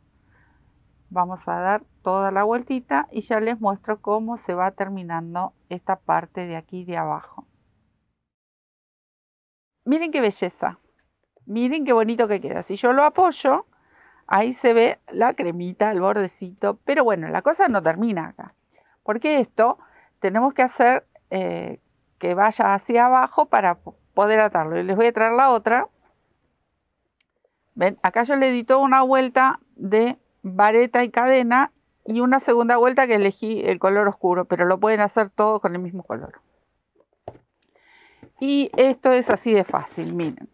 Speaker 1: Vamos a dar toda la vueltita y ya les muestro cómo se va terminando esta parte de aquí de abajo. Miren qué belleza. Miren qué bonito que queda. Si yo lo apoyo, ahí se ve la cremita, el bordecito. Pero bueno, la cosa no termina acá. Porque esto tenemos que hacer eh, que vaya hacia abajo para poder atarlo. Les voy a traer la otra. Ven, acá yo le di toda una vuelta de vareta y cadena y una segunda vuelta que elegí el color oscuro, pero lo pueden hacer todo con el mismo color. Y esto es así de fácil, miren.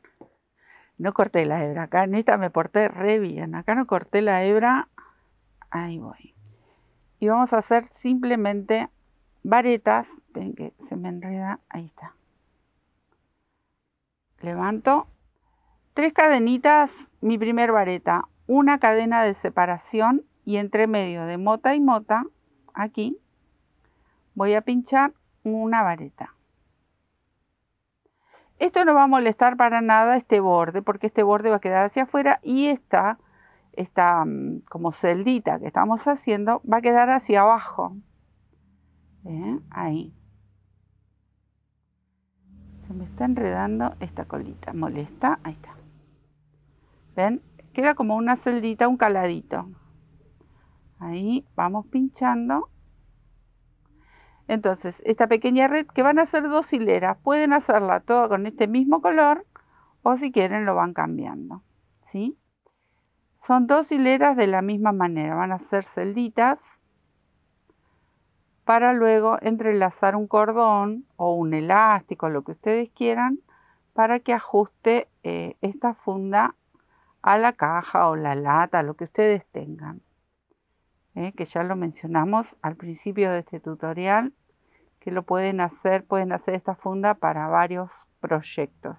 Speaker 1: No corté la hebra, acá en esta me porté re bien. Acá no corté la hebra, ahí voy. Y vamos a hacer simplemente varetas, ven que se me enreda, ahí está. Levanto tres cadenitas, mi primer vareta, una cadena de separación y entre medio de mota y mota, aquí, voy a pinchar una vareta. Esto no va a molestar para nada este borde, porque este borde va a quedar hacia afuera y esta, esta mm, como celdita que estamos haciendo va a quedar hacia abajo. Ahí. Se me está enredando esta colita, molesta, ahí está. ¿Ven? Queda como una celdita, un caladito. Ahí vamos pinchando. Entonces, esta pequeña red que van a ser dos hileras, pueden hacerla toda con este mismo color o si quieren lo van cambiando. ¿sí? Son dos hileras de la misma manera, van a ser celditas para luego entrelazar un cordón o un elástico, lo que ustedes quieran, para que ajuste eh, esta funda a la caja o la lata, lo que ustedes tengan. ¿eh? que ya lo mencionamos al principio de este tutorial, que lo pueden hacer, pueden hacer esta funda para varios proyectos.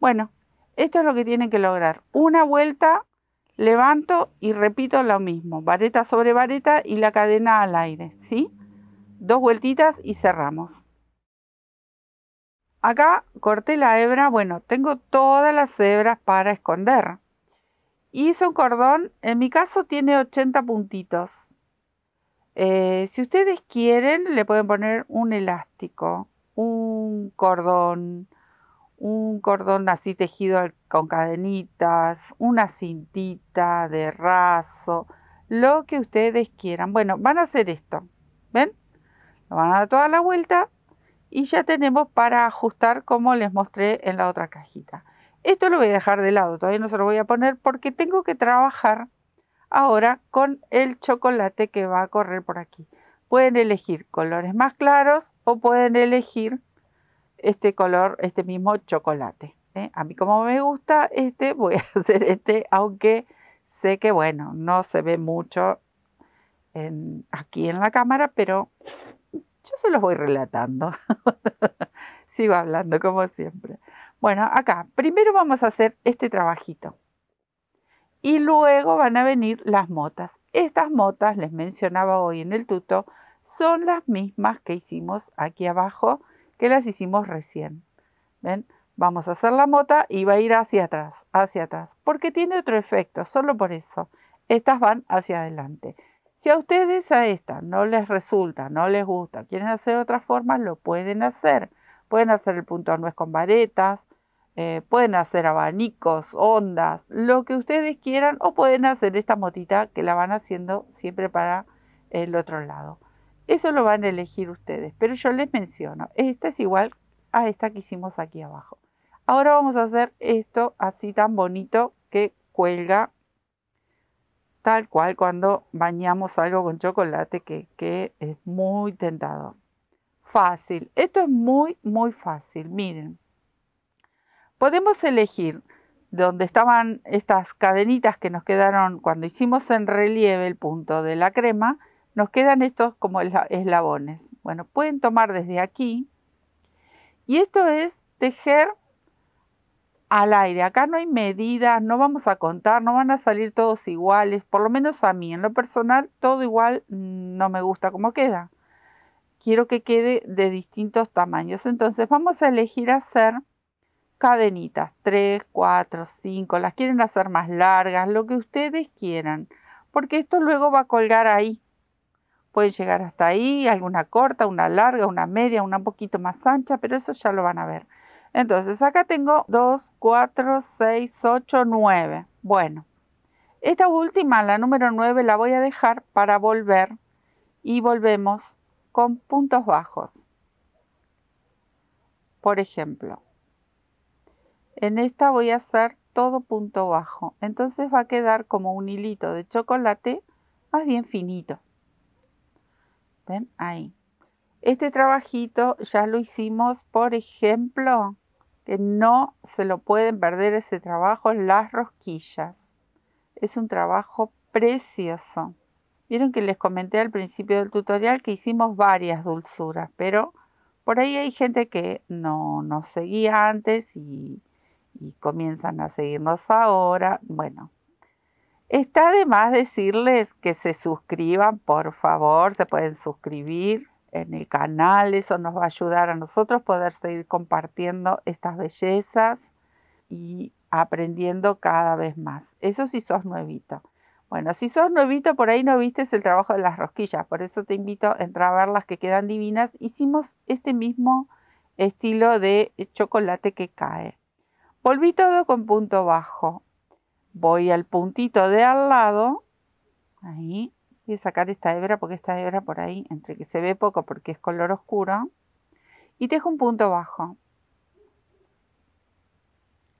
Speaker 1: Bueno, esto es lo que tienen que lograr. Una vuelta, levanto y repito lo mismo, vareta sobre vareta y la cadena al aire, ¿sí? Dos vueltitas y cerramos. Acá corté la hebra, bueno, tengo todas las hebras para esconder. Hice un cordón, en mi caso tiene 80 puntitos. Eh, si ustedes quieren, le pueden poner un elástico, un cordón, un cordón así tejido con cadenitas, una cintita de raso, lo que ustedes quieran. Bueno, van a hacer esto, ¿ven? Lo van a dar toda la vuelta y ya tenemos para ajustar como les mostré en la otra cajita. Esto lo voy a dejar de lado, todavía no se lo voy a poner porque tengo que trabajar ahora con el chocolate que va a correr por aquí. Pueden elegir colores más claros o pueden elegir este color, este mismo chocolate. ¿eh? A mí como me gusta este, voy a hacer este, aunque sé que bueno, no se ve mucho aquí en la cámara, pero yo se los voy relatando. Sigo hablando como siempre. Bueno, acá, primero vamos a hacer este trabajito. Y luego van a venir las motas. Estas motas, les mencionaba hoy en el tuto, son las mismas que hicimos aquí abajo, que las hicimos recién. ¿Ven? Vamos a hacer la mota y va a ir hacia atrás, hacia atrás, porque tiene otro efecto, solo por eso. Estas van hacia adelante. Si a ustedes a esta no les resulta, no les gusta, quieren hacer otras formas, lo pueden hacer. Pueden hacer el punto nuez con varetas, eh, pueden hacer abanicos, ondas, lo que ustedes quieran o pueden hacer esta motita que la van haciendo siempre para el otro lado. Eso lo van a elegir ustedes, pero yo les menciono, esta es igual a esta que hicimos aquí abajo. Ahora vamos a hacer esto así tan bonito que cuelga tal cual cuando bañamos algo con chocolate que, que es muy tentador. Fácil, esto es muy muy fácil, miren. Podemos elegir donde estaban estas cadenitas que nos quedaron cuando hicimos en relieve el punto de la crema, nos quedan estos como eslabones. Bueno, pueden tomar desde aquí y esto es tejer al aire. Acá no hay medidas, no vamos a contar, no van a salir todos iguales, por lo menos a mí, en lo personal, todo igual no me gusta como queda. Quiero que quede de distintos tamaños. Entonces vamos a elegir hacer cadenitas, 3, 4, 5, las quieren hacer más largas, lo que ustedes quieran, porque esto luego va a colgar ahí. Pueden llegar hasta ahí, alguna corta, una larga, una media, una un poquito más ancha, pero eso ya lo van a ver. Entonces, acá tengo 2, 4, 6, 8, 9. Bueno, esta última, la número 9, la voy a dejar para volver y volvemos con puntos bajos. Por ejemplo, en esta voy a hacer todo punto bajo. Entonces va a quedar como un hilito de chocolate más bien finito. ¿Ven? Ahí. Este trabajito ya lo hicimos, por ejemplo, que no se lo pueden perder ese trabajo, las rosquillas. Es un trabajo precioso. Vieron que les comenté al principio del tutorial que hicimos varias dulzuras, pero por ahí hay gente que no nos seguía antes y, comienzan a seguirnos ahora. Bueno, está de más decirles que se suscriban, por favor, se pueden suscribir en el canal, eso nos va a ayudar a nosotros poder seguir compartiendo estas bellezas y aprendiendo cada vez más. Eso si sos nuevito. Bueno, si sos nuevito, por ahí no viste el trabajo de las rosquillas, por eso te invito a entrar a ver las que quedan divinas. Hicimos este mismo estilo de chocolate que cae. Volví todo con punto bajo. Voy al puntito de al lado, ahí, voy a sacar esta hebra porque esta hebra por ahí, entre que se ve poco porque es color oscuro, y dejo un punto bajo.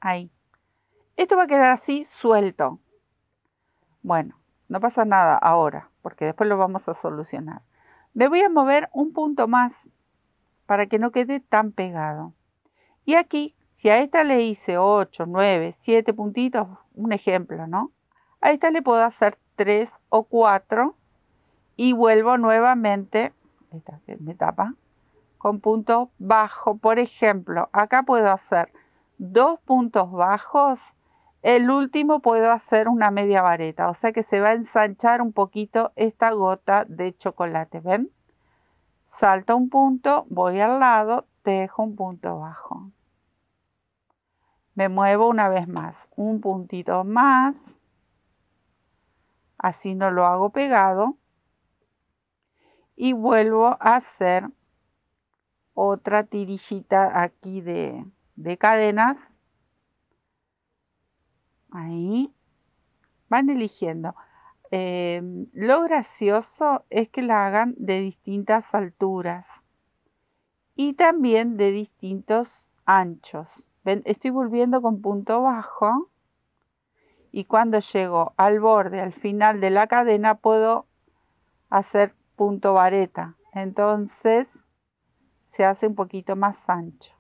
Speaker 1: Ahí. Esto va a quedar así suelto. Bueno, no pasa nada ahora, porque después lo vamos a solucionar. Me voy a mover un punto más para que no quede tan pegado. Y aquí, si a esta le hice 8, 9, 7 puntitos, un ejemplo, ¿no? A esta le puedo hacer 3 o 4 y vuelvo nuevamente, esta me tapa, con punto bajo. Por ejemplo, acá puedo hacer dos puntos bajos el último puedo hacer una media vareta, o sea que se va a ensanchar un poquito esta gota de chocolate, ¿ven? Salto un punto, voy al lado, dejo un punto bajo. Me muevo una vez más, un puntito más, así no lo hago pegado. Y vuelvo a hacer otra tirillita aquí de, de cadenas Ahí van eligiendo. Em, lo gracioso es que la hagan de distintas alturas y también de distintos anchos. Estoy volviendo con punto bajo y cuando llego al borde, al final de la cadena, puedo hacer punto vareta. Entonces se hace un poquito más ancho.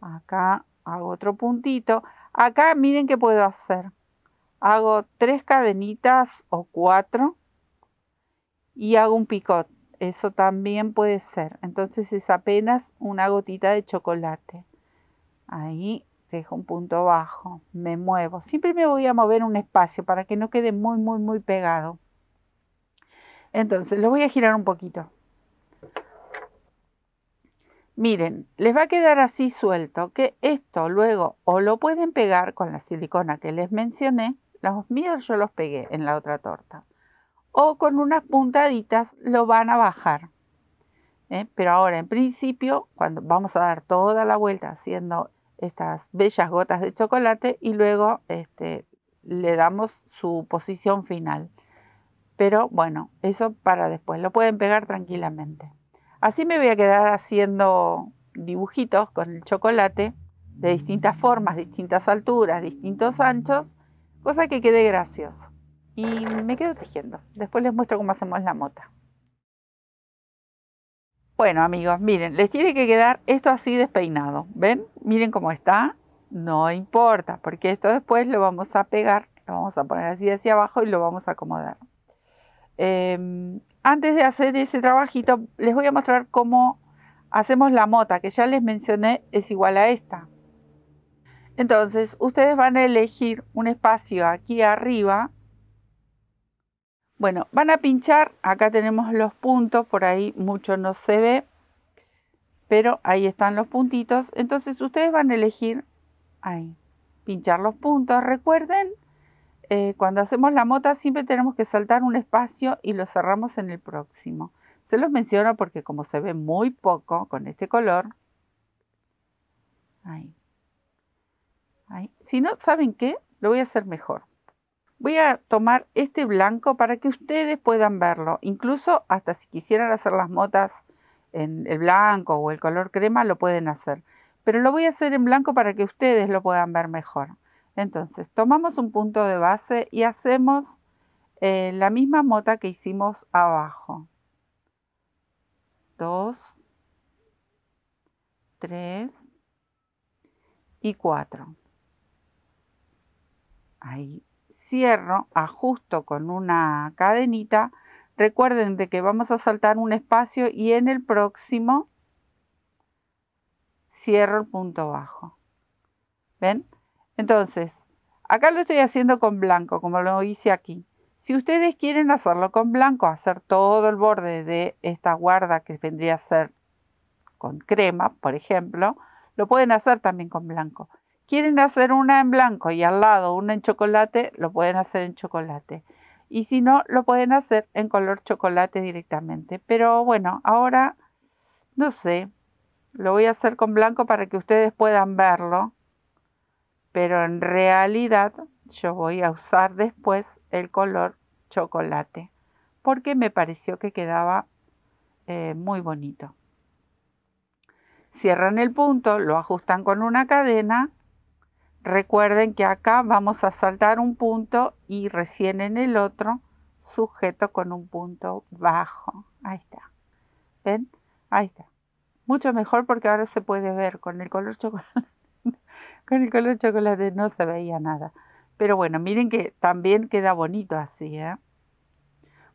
Speaker 1: Acá hago otro puntito. Acá miren qué puedo hacer. Hago tres cadenitas o cuatro y hago un picot. Eso también puede ser. Entonces es apenas una gotita de chocolate. Ahí dejo un punto bajo. Me muevo. Siempre me voy a mover un espacio para que no quede muy, muy, muy pegado. Entonces lo voy a girar un poquito. Miren, les va a quedar así suelto que esto luego o lo pueden pegar con la silicona que les mencioné, los míos yo los pegué en la otra torta, o con unas puntaditas lo van a bajar. ¿eh? Pero ahora en principio, cuando vamos a dar toda la vuelta haciendo estas bellas gotas de chocolate y luego este, le damos su posición final. Pero bueno, eso para después, lo pueden pegar tranquilamente. Así me voy a quedar haciendo dibujitos con el chocolate de distintas formas, distintas alturas, distintos anchos, cosa que quede gracioso. Y me quedo tejiendo. Después les muestro cómo hacemos la mota. Bueno amigos, miren, les tiene que quedar esto así despeinado. ¿Ven? Miren cómo está. No importa, porque esto después lo vamos a pegar, lo vamos a poner así hacia abajo y lo vamos a acomodar. Em, antes de hacer ese trabajito, les voy a mostrar cómo hacemos la mota, que ya les mencioné, es igual a esta. Entonces, ustedes van a elegir un espacio aquí arriba. Bueno, van a pinchar, acá tenemos los puntos, por ahí mucho no se ve, pero ahí están los puntitos. Entonces, ustedes van a elegir ahí, pinchar los puntos. Recuerden eh, cuando hacemos la mota siempre tenemos que saltar un espacio y lo cerramos en el próximo. Se los menciono porque como se ve muy poco con este color, ahí, ahí. Si no, ¿saben qué? Lo voy a hacer mejor. Voy a tomar este blanco para que ustedes puedan verlo. Incluso hasta si quisieran hacer las motas en el blanco o el color crema, lo pueden hacer. Pero lo voy a hacer en blanco para que ustedes lo puedan ver mejor. Entonces, tomamos un punto de base y hacemos eh, la misma mota que hicimos abajo. Dos, tres y cuatro. Ahí cierro, ajusto con una cadenita. Recuerden de que vamos a saltar un espacio y en el próximo cierro el punto bajo. ¿Ven? Entonces, acá lo estoy haciendo con blanco, como lo hice aquí. Si ustedes quieren hacerlo con blanco, hacer todo el borde de esta guarda que vendría a ser con crema, por ejemplo, lo pueden hacer también con blanco. Quieren hacer una en blanco y al lado una en chocolate, lo pueden hacer en chocolate. Y si no, lo pueden hacer en color chocolate directamente. Pero bueno, ahora, no sé, lo voy a hacer con blanco para que ustedes puedan verlo. Pero en realidad yo voy a usar después el color chocolate. Porque me pareció que quedaba eh, muy bonito. Cierran el punto, lo ajustan con una cadena. Recuerden que acá vamos a saltar un punto y recién en el otro sujeto con un punto bajo. Ahí está. ¿Ven? Ahí está. Mucho mejor porque ahora se puede ver con el color chocolate. con el color chocolate no se veía nada. Pero bueno, miren que también queda bonito así. ¿eh?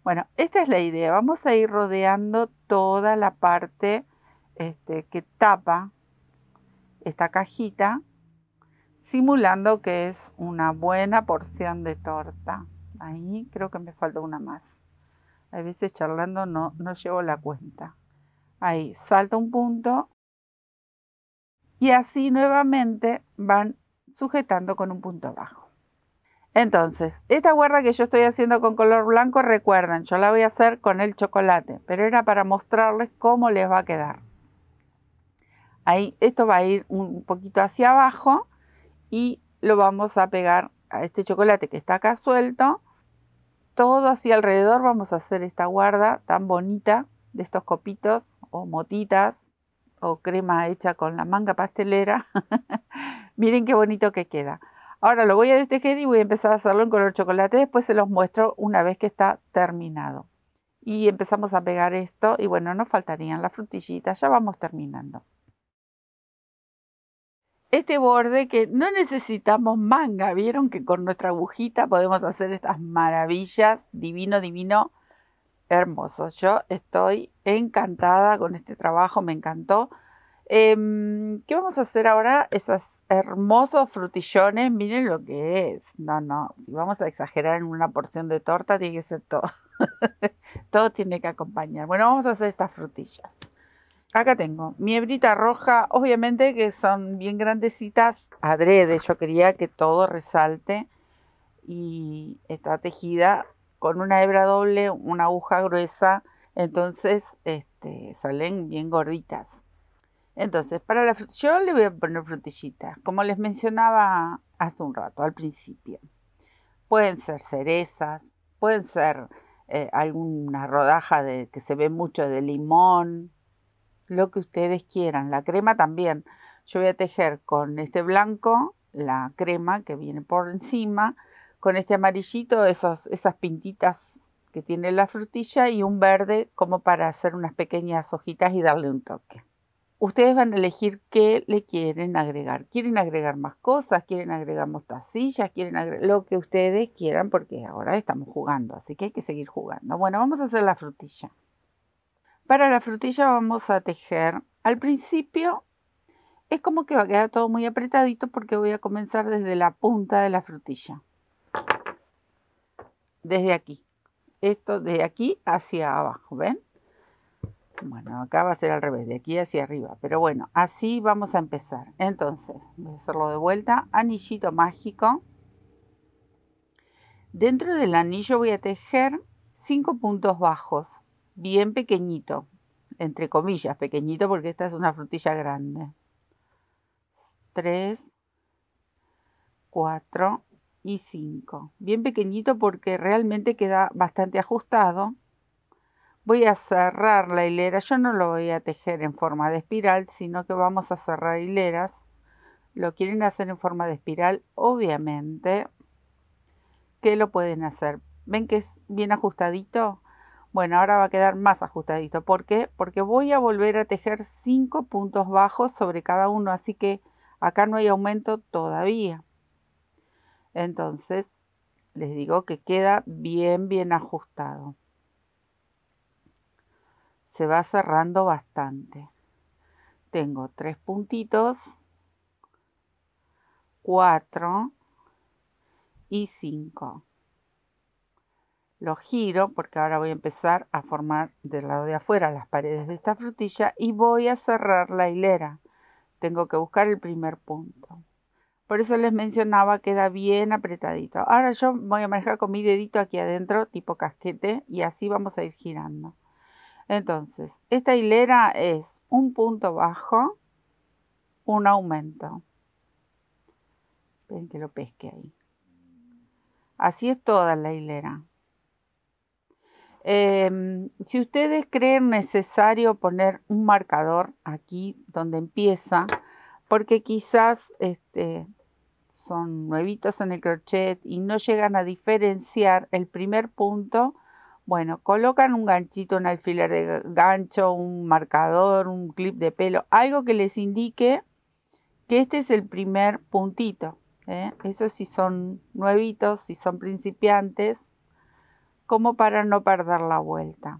Speaker 1: Bueno, esta es la idea. Vamos a ir rodeando toda la parte este, que tapa esta cajita, simulando que es una buena porción de torta. Ahí creo que me falta una más. A veces charlando no, no llevo la cuenta. Ahí salta un punto y así nuevamente van sujetando con un punto bajo. Entonces, esta guarda que yo estoy haciendo con color blanco, recuerden, yo la voy a hacer con el chocolate, pero era para mostrarles cómo les va a quedar. Ahí, esto va a ir un poquito hacia abajo y lo vamos a pegar a este chocolate que está acá suelto. Todo hacia alrededor vamos a hacer esta guarda tan bonita de estos copitos o motitas o crema hecha con la manga pastelera. Miren qué bonito que queda. Ahora lo voy a destejer y voy a empezar a hacerlo en color chocolate. Después se los muestro una vez que está terminado. Y empezamos a pegar esto y bueno, nos faltarían las frutillitas. Ya vamos terminando este borde que no necesitamos manga. Vieron que con nuestra agujita podemos hacer estas maravillas. Divino, divino, hermoso. Yo estoy encantada con este trabajo, me encantó. Em, ¿Qué vamos a hacer ahora? Esos hermosos frutillones, miren lo que es. No, no, si vamos a exagerar en una porción de torta, tiene que ser todo. todo tiene que acompañar. Bueno, vamos a hacer estas frutillas. Acá tengo mi hebrita roja, obviamente que son bien grandecitas, adrede, yo quería que todo resalte y está tejida con una hebra doble, una aguja gruesa, entonces este, salen bien gorditas. Entonces, para la yo le voy a poner frutillitas, como les mencionaba hace un rato, al principio. Pueden ser cerezas, pueden ser eh, alguna rodaja de, que se ve mucho de limón, lo que ustedes quieran. La crema también. Yo voy a tejer con este blanco la crema que viene por encima, con este amarillito esos, esas pintitas que tiene la frutilla y un verde como para hacer unas pequeñas hojitas y darle un toque. Ustedes van a elegir qué le quieren agregar. ¿Quieren agregar más cosas? ¿Quieren agregar mostacillas? ¿Quieren agregar lo que ustedes quieran? Porque ahora estamos jugando, así que hay que seguir jugando. Bueno, vamos a hacer la frutilla. Para la frutilla vamos a tejer. Al principio es como que va a quedar todo muy apretadito porque voy a comenzar desde la punta de la frutilla. Desde aquí. Esto de aquí hacia abajo, ¿ven? Bueno, acá va a ser al revés, de aquí hacia arriba. Pero bueno, así vamos a empezar. Entonces, voy a hacerlo de vuelta. Anillito mágico. Dentro del anillo voy a tejer cinco puntos bajos bien pequeñito, entre comillas, pequeñito porque esta es una frutilla grande. 3, 4 y 5. Bien pequeñito porque realmente queda bastante ajustado voy a cerrar la hilera. Yo no lo voy a tejer en forma de espiral, sino que vamos a cerrar hileras. Lo quieren hacer en forma de espiral, obviamente que lo pueden hacer. ¿Ven que es bien ajustadito? Bueno, ahora va a quedar más ajustadito. ¿Por qué? Porque voy a volver a tejer 5 puntos bajos sobre cada uno, así que acá no hay aumento todavía. Entonces, les digo que queda bien, bien ajustado. Se va cerrando bastante. Tengo tres puntitos, cuatro y cinco. Lo giro porque ahora voy a empezar a formar del lado de afuera las paredes de esta frutilla y voy a cerrar la hilera. Tengo que buscar el primer punto. Por eso les mencionaba, queda bien apretadito. Ahora yo voy a manejar con mi dedito aquí adentro, tipo casquete, y así vamos a ir girando. Entonces, esta hilera es un punto bajo, un aumento. Ven que lo pesque ahí. Así es toda la hilera. Em, si ustedes creen necesario poner un marcador aquí donde empieza, porque quizás este, son nuevitos en el crochet y no llegan a diferenciar el primer punto, bueno, colocan un ganchito, un alfiler de gancho, un marcador, un clip de pelo, algo que les indique que este es el primer puntito. ¿eh? Eso si son nuevitos, si son principiantes, como para no perder la vuelta.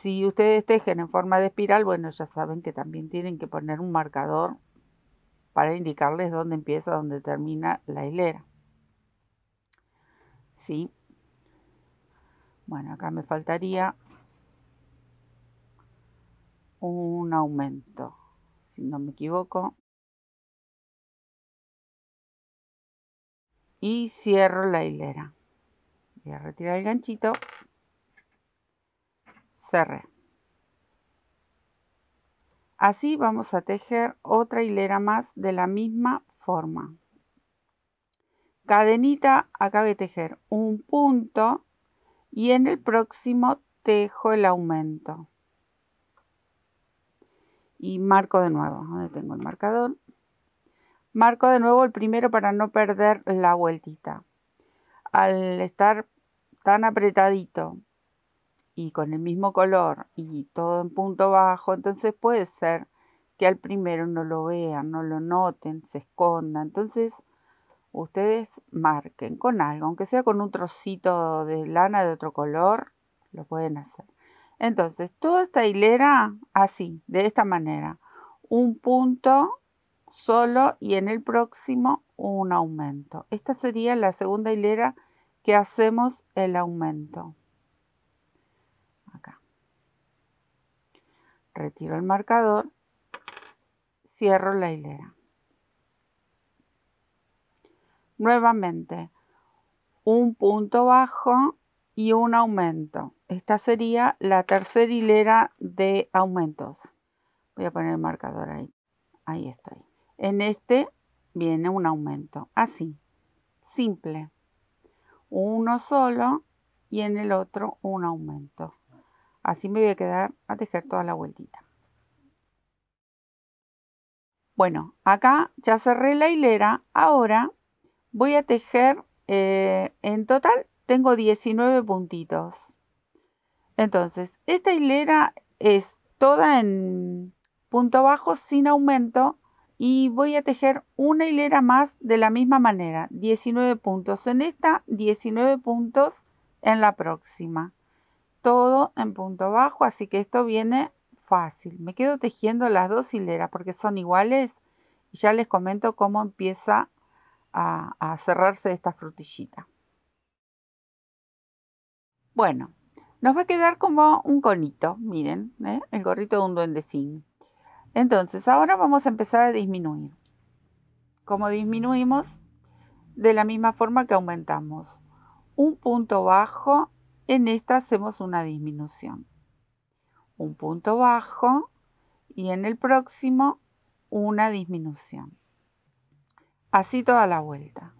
Speaker 1: Si ustedes tejen en forma de espiral, bueno, ya saben que también tienen que poner un marcador para indicarles dónde empieza, dónde termina la hilera. ¿Sí? Bueno, acá me faltaría un aumento, si no me equivoco. Y cierro la hilera. Voy retirar el ganchito. Cerré. Así vamos a tejer otra hilera más de la misma forma. Cadenita, acá a tejer un punto y en el próximo tejo el aumento. Y marco de nuevo, donde tengo el marcador. Marco de nuevo el primero para no perder la vueltita. Al estar tan apretadito y con el mismo color y todo en punto bajo, entonces puede ser que al primero no lo vean, no lo noten, se esconda. Entonces ustedes marquen con algo, aunque sea con un trocito de lana de otro color, lo pueden hacer. Entonces, toda esta hilera así, de esta manera, un punto solo y en el próximo un aumento. Esta sería la segunda hilera que hacemos el aumento. retiro el marcador, cierro la hilera. Nuevamente, un punto bajo y un aumento. Esta sería la tercera hilera de aumentos. Voy a poner el marcador ahí. Ahí estoy. En este viene un aumento. Así. Simple. Uno solo y en el otro un aumento. Así me voy a quedar a tejer toda la vueltita. Bueno, acá ya cerré la hilera. Ahora voy a tejer, eh, en total tengo 19 puntitos. Entonces, esta hilera es toda en punto bajo sin aumento y voy a tejer una hilera más de la misma manera, 19 puntos en esta, 19 puntos en la próxima todo en punto bajo, así que esto viene fácil. Me quedo tejiendo las dos hileras porque son iguales y ya les comento cómo empieza a, cerrarse esta frutillita. Bueno, nos va a quedar como un conito, miren, ¿eh? el gorrito de un duendecín. Entonces, ahora vamos a empezar a disminuir. Como disminuimos, de la misma forma que aumentamos. Un punto bajo en esta hacemos una disminución. Un punto bajo y en el próximo una disminución. Así toda la vuelta.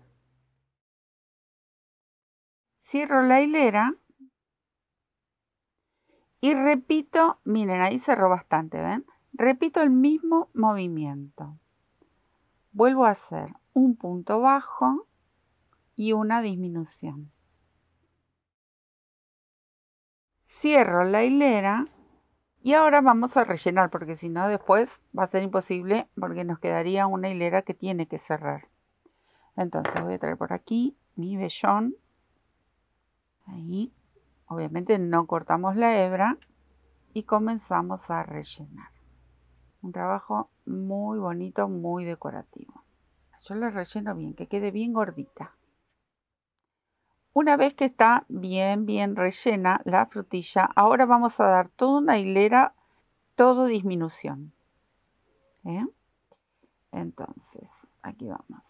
Speaker 1: Cierro la hilera Y repito, miren, ahí cerró bastante, ¿ven? Repito el mismo movimiento. Vuelvo a hacer un punto bajo y una disminución. Cierro la hilera y ahora vamos a rellenar porque si no después va a ser imposible porque nos quedaría una hilera que tiene que cerrar. Entonces voy a traer por aquí mi vellón. Ahí. Obviamente no cortamos la hebra y comenzamos a rellenar. Un trabajo muy bonito, muy decorativo. Yo lo relleno bien, que quede bien gordita. Una vez que está bien, bien rellena la frutilla, ahora vamos a dar toda una hilera, todo disminución. ¿eh? Entonces, aquí vamos.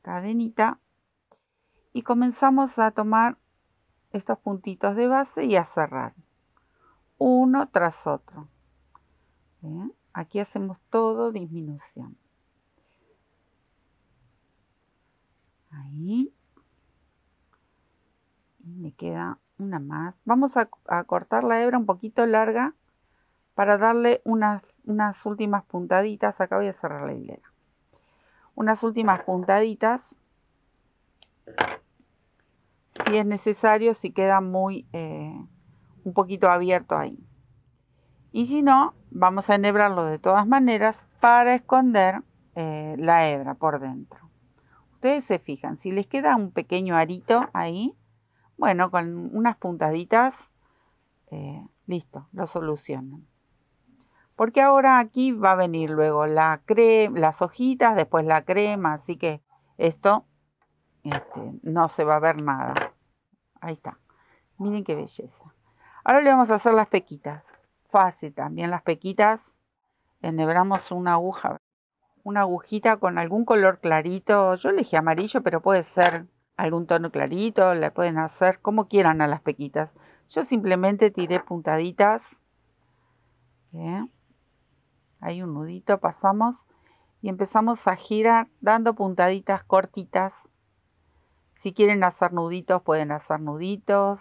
Speaker 1: Cadenita. Y comenzamos a tomar estos puntitos de base y a cerrar. Uno tras otro. ¿Eh? Aquí hacemos todo disminución. Ahí me queda una más. Vamos a, cortar la hebra un poquito larga para darle unas, unas últimas puntaditas. Acá voy a cerrar la hilera. Unas últimas puntaditas. Si es necesario, si queda muy eh, un poquito abierto ahí. Y si no, vamos a enhebrarlo de todas maneras para esconder eh, la hebra por dentro. Ustedes se fijan, si les queda un pequeño arito ahí, bueno, con unas puntaditas, eh, listo, lo solucionan. Porque ahora aquí va a venir luego la crema, las hojitas, después la crema, así que esto este, no se va a ver nada. Ahí está. Miren qué belleza. Ahora le vamos a hacer las pequitas. También las pequitas. Enhebramos una aguja, una agujita con algún color clarito. Yo elegí amarillo, pero puede ser algún tono clarito, le pueden hacer como quieran a las pequitas. Yo simplemente tiré puntaditas. Hay un nudito, pasamos y empezamos a girar dando puntaditas cortitas. Si quieren hacer nuditos, pueden hacer nuditos.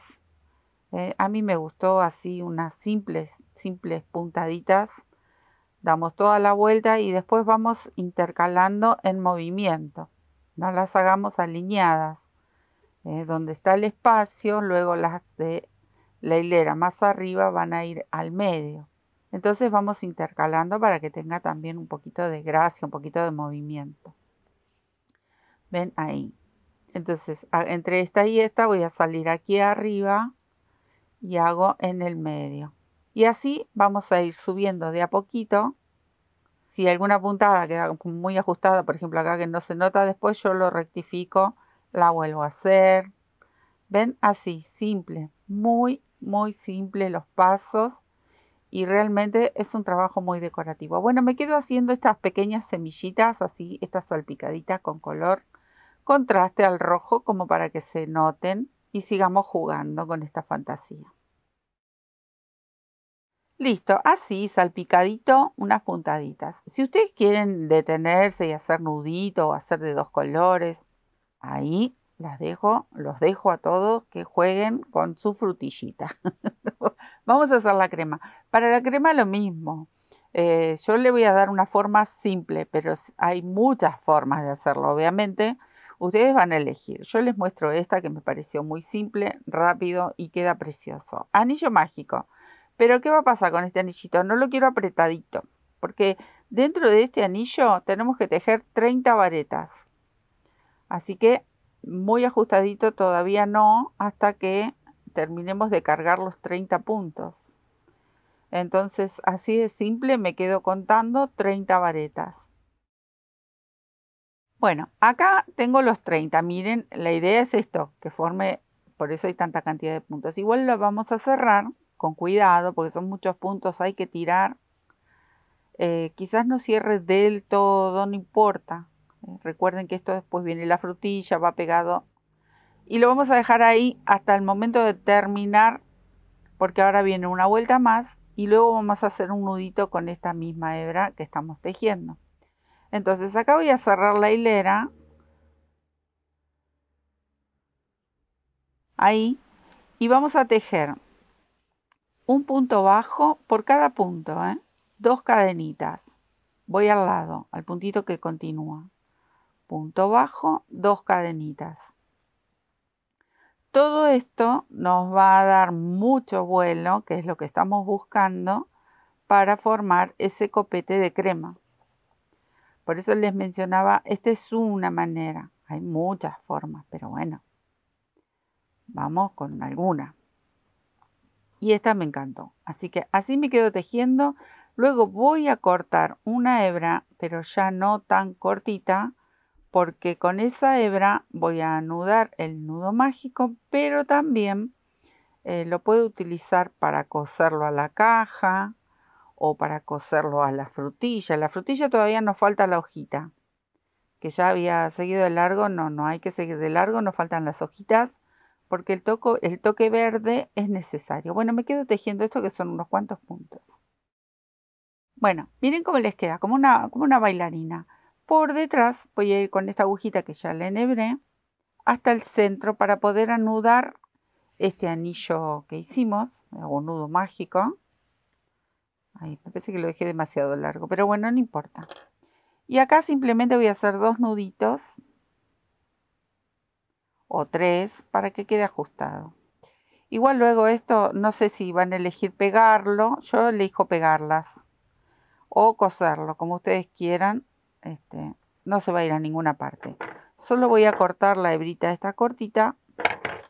Speaker 1: ¿eh? a mí me gustó así unas simples, simples puntaditas. Damos toda la vuelta y después vamos intercalando en movimiento. No las hagamos alineadas. Eh, donde está el espacio, luego las de la hilera más arriba van a ir al medio. Entonces vamos intercalando para que tenga también un poquito de gracia, un poquito de movimiento. Ven ahí. Entonces, entre esta y esta voy a salir aquí arriba y hago en el medio. Y así vamos a ir subiendo de a poquito. Si alguna puntada queda muy ajustada, por ejemplo acá que no se nota después, yo lo rectifico la vuelvo a hacer. ¿Ven? Así, simple, muy, muy simple los pasos y realmente es un trabajo muy decorativo. Bueno, me quedo haciendo estas pequeñas semillitas, así, estas salpicaditas con color contraste al rojo como para que se noten y sigamos jugando con esta fantasía. Listo, así salpicadito unas puntaditas. Si ustedes quieren detenerse y hacer nudito o hacer de dos colores, Ahí las dejo, los dejo a todos que jueguen con su frutillita. Vamos a hacer la crema. Para la crema lo mismo. Eh, yo le voy a dar una forma simple, pero hay muchas formas de hacerlo, obviamente. Ustedes van a elegir. Yo les muestro esta que me pareció muy simple, rápido y queda precioso. Anillo mágico. Pero ¿qué va a pasar con este anillito? No lo quiero apretadito, porque dentro de este anillo tenemos que tejer 30 varetas. Así que muy ajustadito todavía no hasta que terminemos de cargar los 30 puntos. Entonces así de simple me quedo contando 30 varetas. Bueno, acá tengo los 30. Miren, la idea es esto, que forme, por eso hay tanta cantidad de puntos. Igual lo vamos a cerrar con cuidado porque son muchos puntos, hay que tirar. Eh, quizás no cierre del todo, no importa. Recuerden que esto después viene la frutilla, va pegado. Y lo vamos a dejar ahí hasta el momento de terminar, porque ahora viene una vuelta más y luego vamos a hacer un nudito con esta misma hebra que estamos tejiendo. Entonces acá voy a cerrar la hilera. Ahí. Y vamos a tejer un punto bajo por cada punto, ¿eh? dos cadenitas. Voy al lado, al puntito que continúa. Punto bajo, dos cadenitas. Todo esto nos va a dar mucho vuelo, que es lo que estamos buscando, para formar ese copete de crema. Por eso les mencionaba, esta es una manera. Hay muchas formas, pero bueno, vamos con alguna. Y esta me encantó. Así que así me quedo tejiendo. Luego voy a cortar una hebra, pero ya no tan cortita, porque con esa hebra voy a anudar el nudo mágico, pero también eh, lo puedo utilizar para coserlo a la caja o para coserlo a la frutilla. La frutilla todavía nos falta la hojita, que ya había seguido de largo, no, no hay que seguir de largo, nos faltan las hojitas porque el, el toque verde es necesario. Bueno, me quedo tejiendo esto que son unos cuantos puntos. Bueno, miren cómo les queda, como una, como una bailarina. Por detrás voy a ir con esta agujita que ya le enhebré hasta el centro para poder anudar este anillo que hicimos, hago un nudo mágico. Ahí, me parece que lo dejé demasiado largo, pero bueno, no importa. Y acá simplemente voy a hacer dos nuditos o tres para que quede ajustado. Igual luego esto, no sé si van a elegir pegarlo, yo elijo pegarlas o coserlo, como ustedes quieran, este, no se va a ir a ninguna parte. Solo voy a cortar la hebrita esta cortita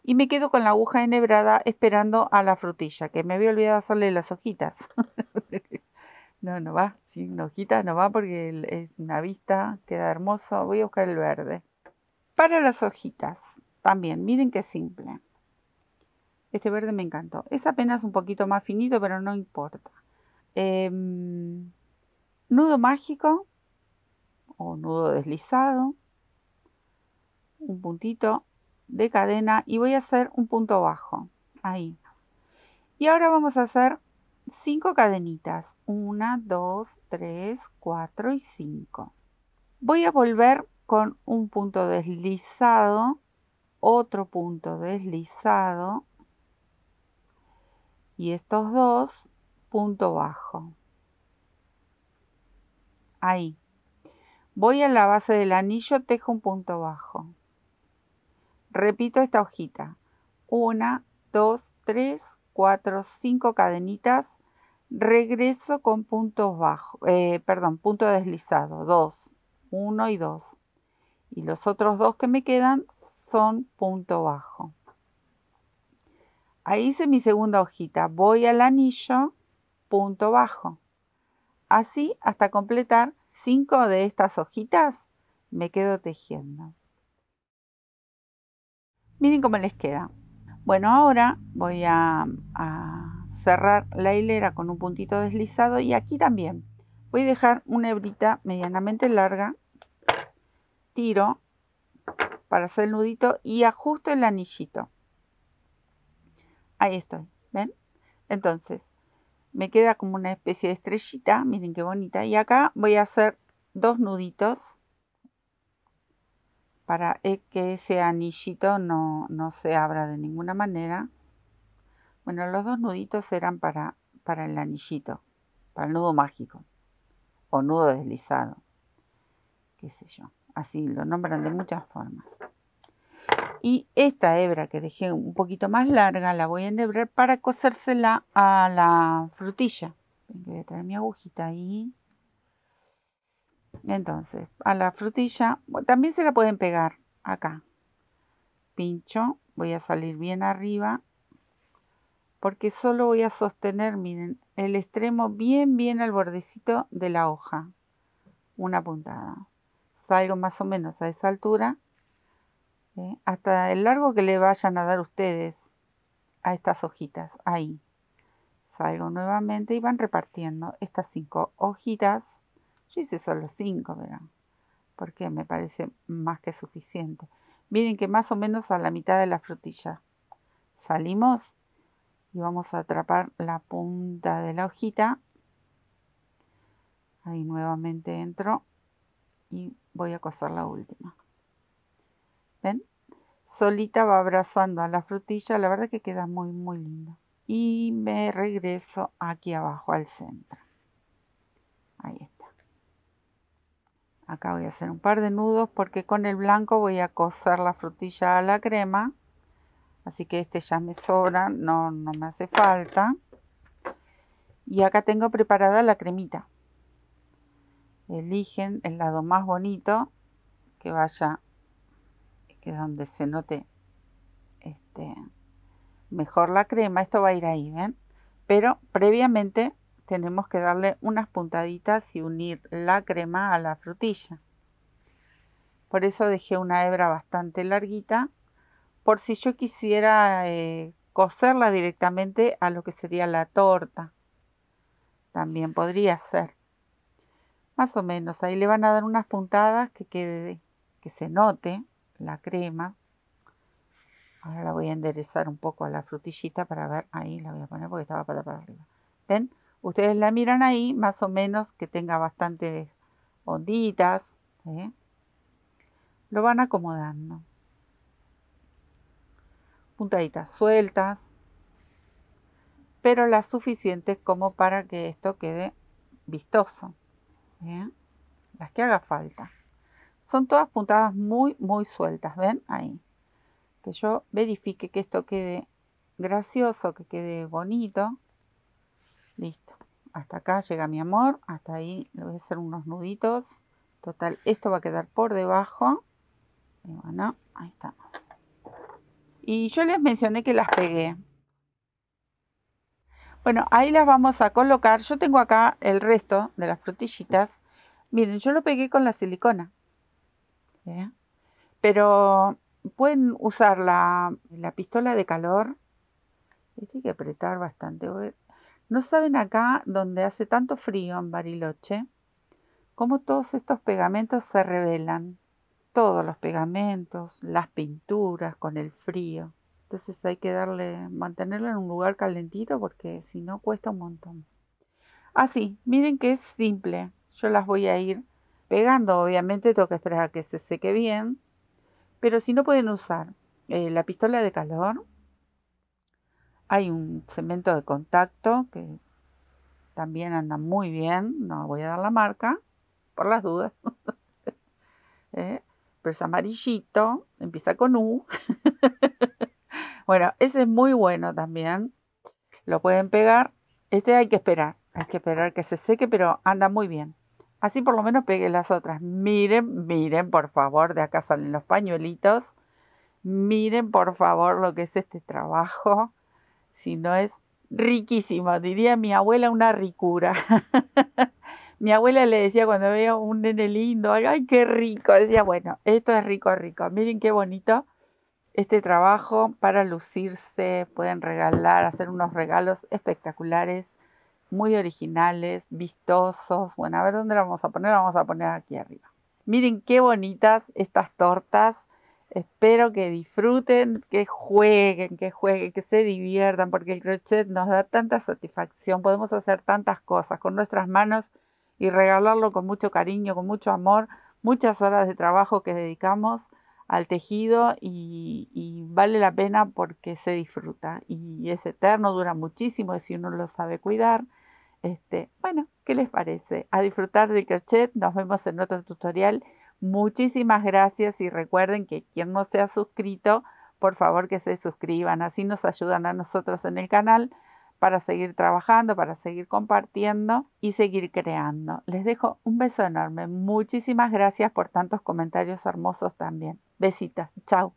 Speaker 1: y me quedo con la aguja enhebrada esperando a la frutilla, que me había olvidado hacerle las hojitas. no, no va, sin hojitas no va porque es una vista, queda hermoso. Voy a buscar el verde. Para las hojitas, también, miren qué simple. Este verde me encantó. Es apenas un poquito más finito, pero no importa. Em, nudo mágico o nudo deslizado. Un puntito de cadena y voy a hacer un punto bajo. Ahí. Y ahora vamos a hacer cinco cadenitas. Una, dos, tres, cuatro y cinco. Voy a volver con un punto deslizado otro punto deslizado y estos dos punto bajo. Ahí. Voy a la base del anillo, tejo un punto bajo. Repito esta hojita. Una, dos, tres, cuatro, cinco cadenitas. Regreso con puntos bajos, eh, perdón, punto deslizado. Dos, uno y dos. Y los otros dos que me quedan son punto bajo. Ahí hice mi segunda hojita. Voy al anillo, punto bajo. Así hasta completar cinco de estas hojitas me quedo tejiendo. Miren cómo les queda. Bueno, ahora voy a, a, cerrar la hilera con un puntito deslizado y aquí también voy a dejar una hebrita medianamente larga, tiro para hacer el nudito y ajusto el anillito. Ahí estoy, ¿ven? Entonces, me queda como una especie de estrellita, miren qué bonita. Y acá voy a hacer dos nuditos para que ese anillito no, no se abra de ninguna manera. Bueno, los dos nuditos serán para, para el anillito, para el nudo mágico o nudo deslizado, qué sé yo. Así lo nombran de muchas formas. Y esta hebra que dejé un poquito más larga la voy a enhebrar para cosérsela a la frutilla. Voy a traer mi agujita ahí. Entonces, a la frutilla también se la pueden pegar acá. Pincho, voy a salir bien arriba porque solo voy a sostener, miren, el extremo bien, bien al bordecito de la hoja. Una puntada salgo más o menos a esa altura, ¿eh? hasta el largo que le vayan a dar ustedes a estas hojitas, ahí. Salgo nuevamente y van repartiendo estas cinco hojitas. Yo hice solo cinco, verán, porque me parece más que suficiente. Miren que más o menos a la mitad de la frutilla. Salimos y vamos a atrapar la punta de la hojita. Ahí nuevamente entro y voy a coser la última. ¿Ven? Solita va abrazando a la frutilla, la verdad que queda muy muy lindo. y me regreso aquí abajo al centro. Ahí está. Acá voy a hacer un par de nudos porque con el blanco voy a coser la frutilla a la crema. Así que este ya me sobra, no, no me hace falta. Y acá tengo preparada la cremita. Eligen el lado más bonito que vaya, que donde se note este, mejor la crema. Esto va a ir ahí, ¿ven? Pero previamente tenemos que darle unas puntaditas y unir la crema a la frutilla. Por eso dejé una hebra bastante larguita, por si yo quisiera eh, coserla directamente a lo que sería la torta. También podría ser. Más o menos, ahí le van a dar unas puntadas que quede, que se note la crema. Ahora la voy a enderezar un poco a la frutillita para ver, ahí la voy a poner porque estaba para, para arriba. ¿Ven? Ustedes la miran ahí, más o menos que tenga bastantes onditas. ¿eh? Lo van acomodando. Puntaditas sueltas, pero las suficientes como para que esto quede vistoso. ¿Eh? Las que haga falta. Son todas puntadas muy, muy sueltas, ¿ven? Ahí. Que yo verifique que esto quede gracioso, que quede bonito. Listo. Hasta acá llega mi amor. Hasta ahí le voy a hacer unos nuditos. Total, esto va a quedar por debajo. Y bueno, ahí estamos. Y yo les mencioné que las pegué. Bueno, ahí las vamos a colocar. Yo tengo acá el resto de las frutillitas. Miren, yo lo pegué con la silicona. Pero pueden usar la, la pistola de calor. Este que apretar bastante. No saben acá donde hace tanto frío en Bariloche, cómo todos estos pegamentos se revelan. Todos los pegamentos, las pinturas con el frío. Entonces hay que darle, mantenerlo en un lugar calentito porque si no cuesta un montón. Así, ah, miren que es simple. Yo las voy a ir pegando, obviamente tengo que esperar a que se seque bien. Pero si no pueden usar eh, la pistola de calor, hay un cemento de contacto que también anda muy bien. No voy a dar la marca por las dudas. ¿Eh? Pero es amarillito, empieza con U. bueno, ese es muy bueno también. Lo pueden pegar. Este hay que esperar. Hay que esperar que se seque, pero anda muy bien. Así por lo menos pegue las otras. Miren, miren, por favor, de acá salen los pañuelitos. Miren, por favor, lo que es este trabajo si no es riquísimo. Diría mi abuela una ricura. mi abuela le decía cuando veía un nene lindo, ay, qué rico. Decía, bueno, esto es rico, rico. Miren qué bonito este trabajo para lucirse. Pueden regalar, hacer unos regalos espectaculares, muy originales, vistosos. Bueno, a ver dónde la vamos a poner. vamos a poner aquí arriba. Miren qué bonitas estas tortas Espero que disfruten, que jueguen, que jueguen, que se diviertan, porque el crochet nos da tanta satisfacción. Podemos hacer tantas cosas con nuestras manos y regalarlo con mucho cariño, con mucho amor, muchas horas de trabajo que dedicamos al tejido y, vale la pena porque se disfruta y es eterno, dura muchísimo si uno lo sabe cuidar. Este, bueno, ¿qué les parece? A disfrutar del crochet, nos vemos en otro tutorial Muchísimas gracias y recuerden que quien no se ha suscrito, por favor que se suscriban, así nos ayudan a nosotros en el canal para seguir trabajando, para seguir compartiendo y seguir creando. Les dejo un beso enorme. Muchísimas gracias por tantos comentarios hermosos también. Besitos. Chao.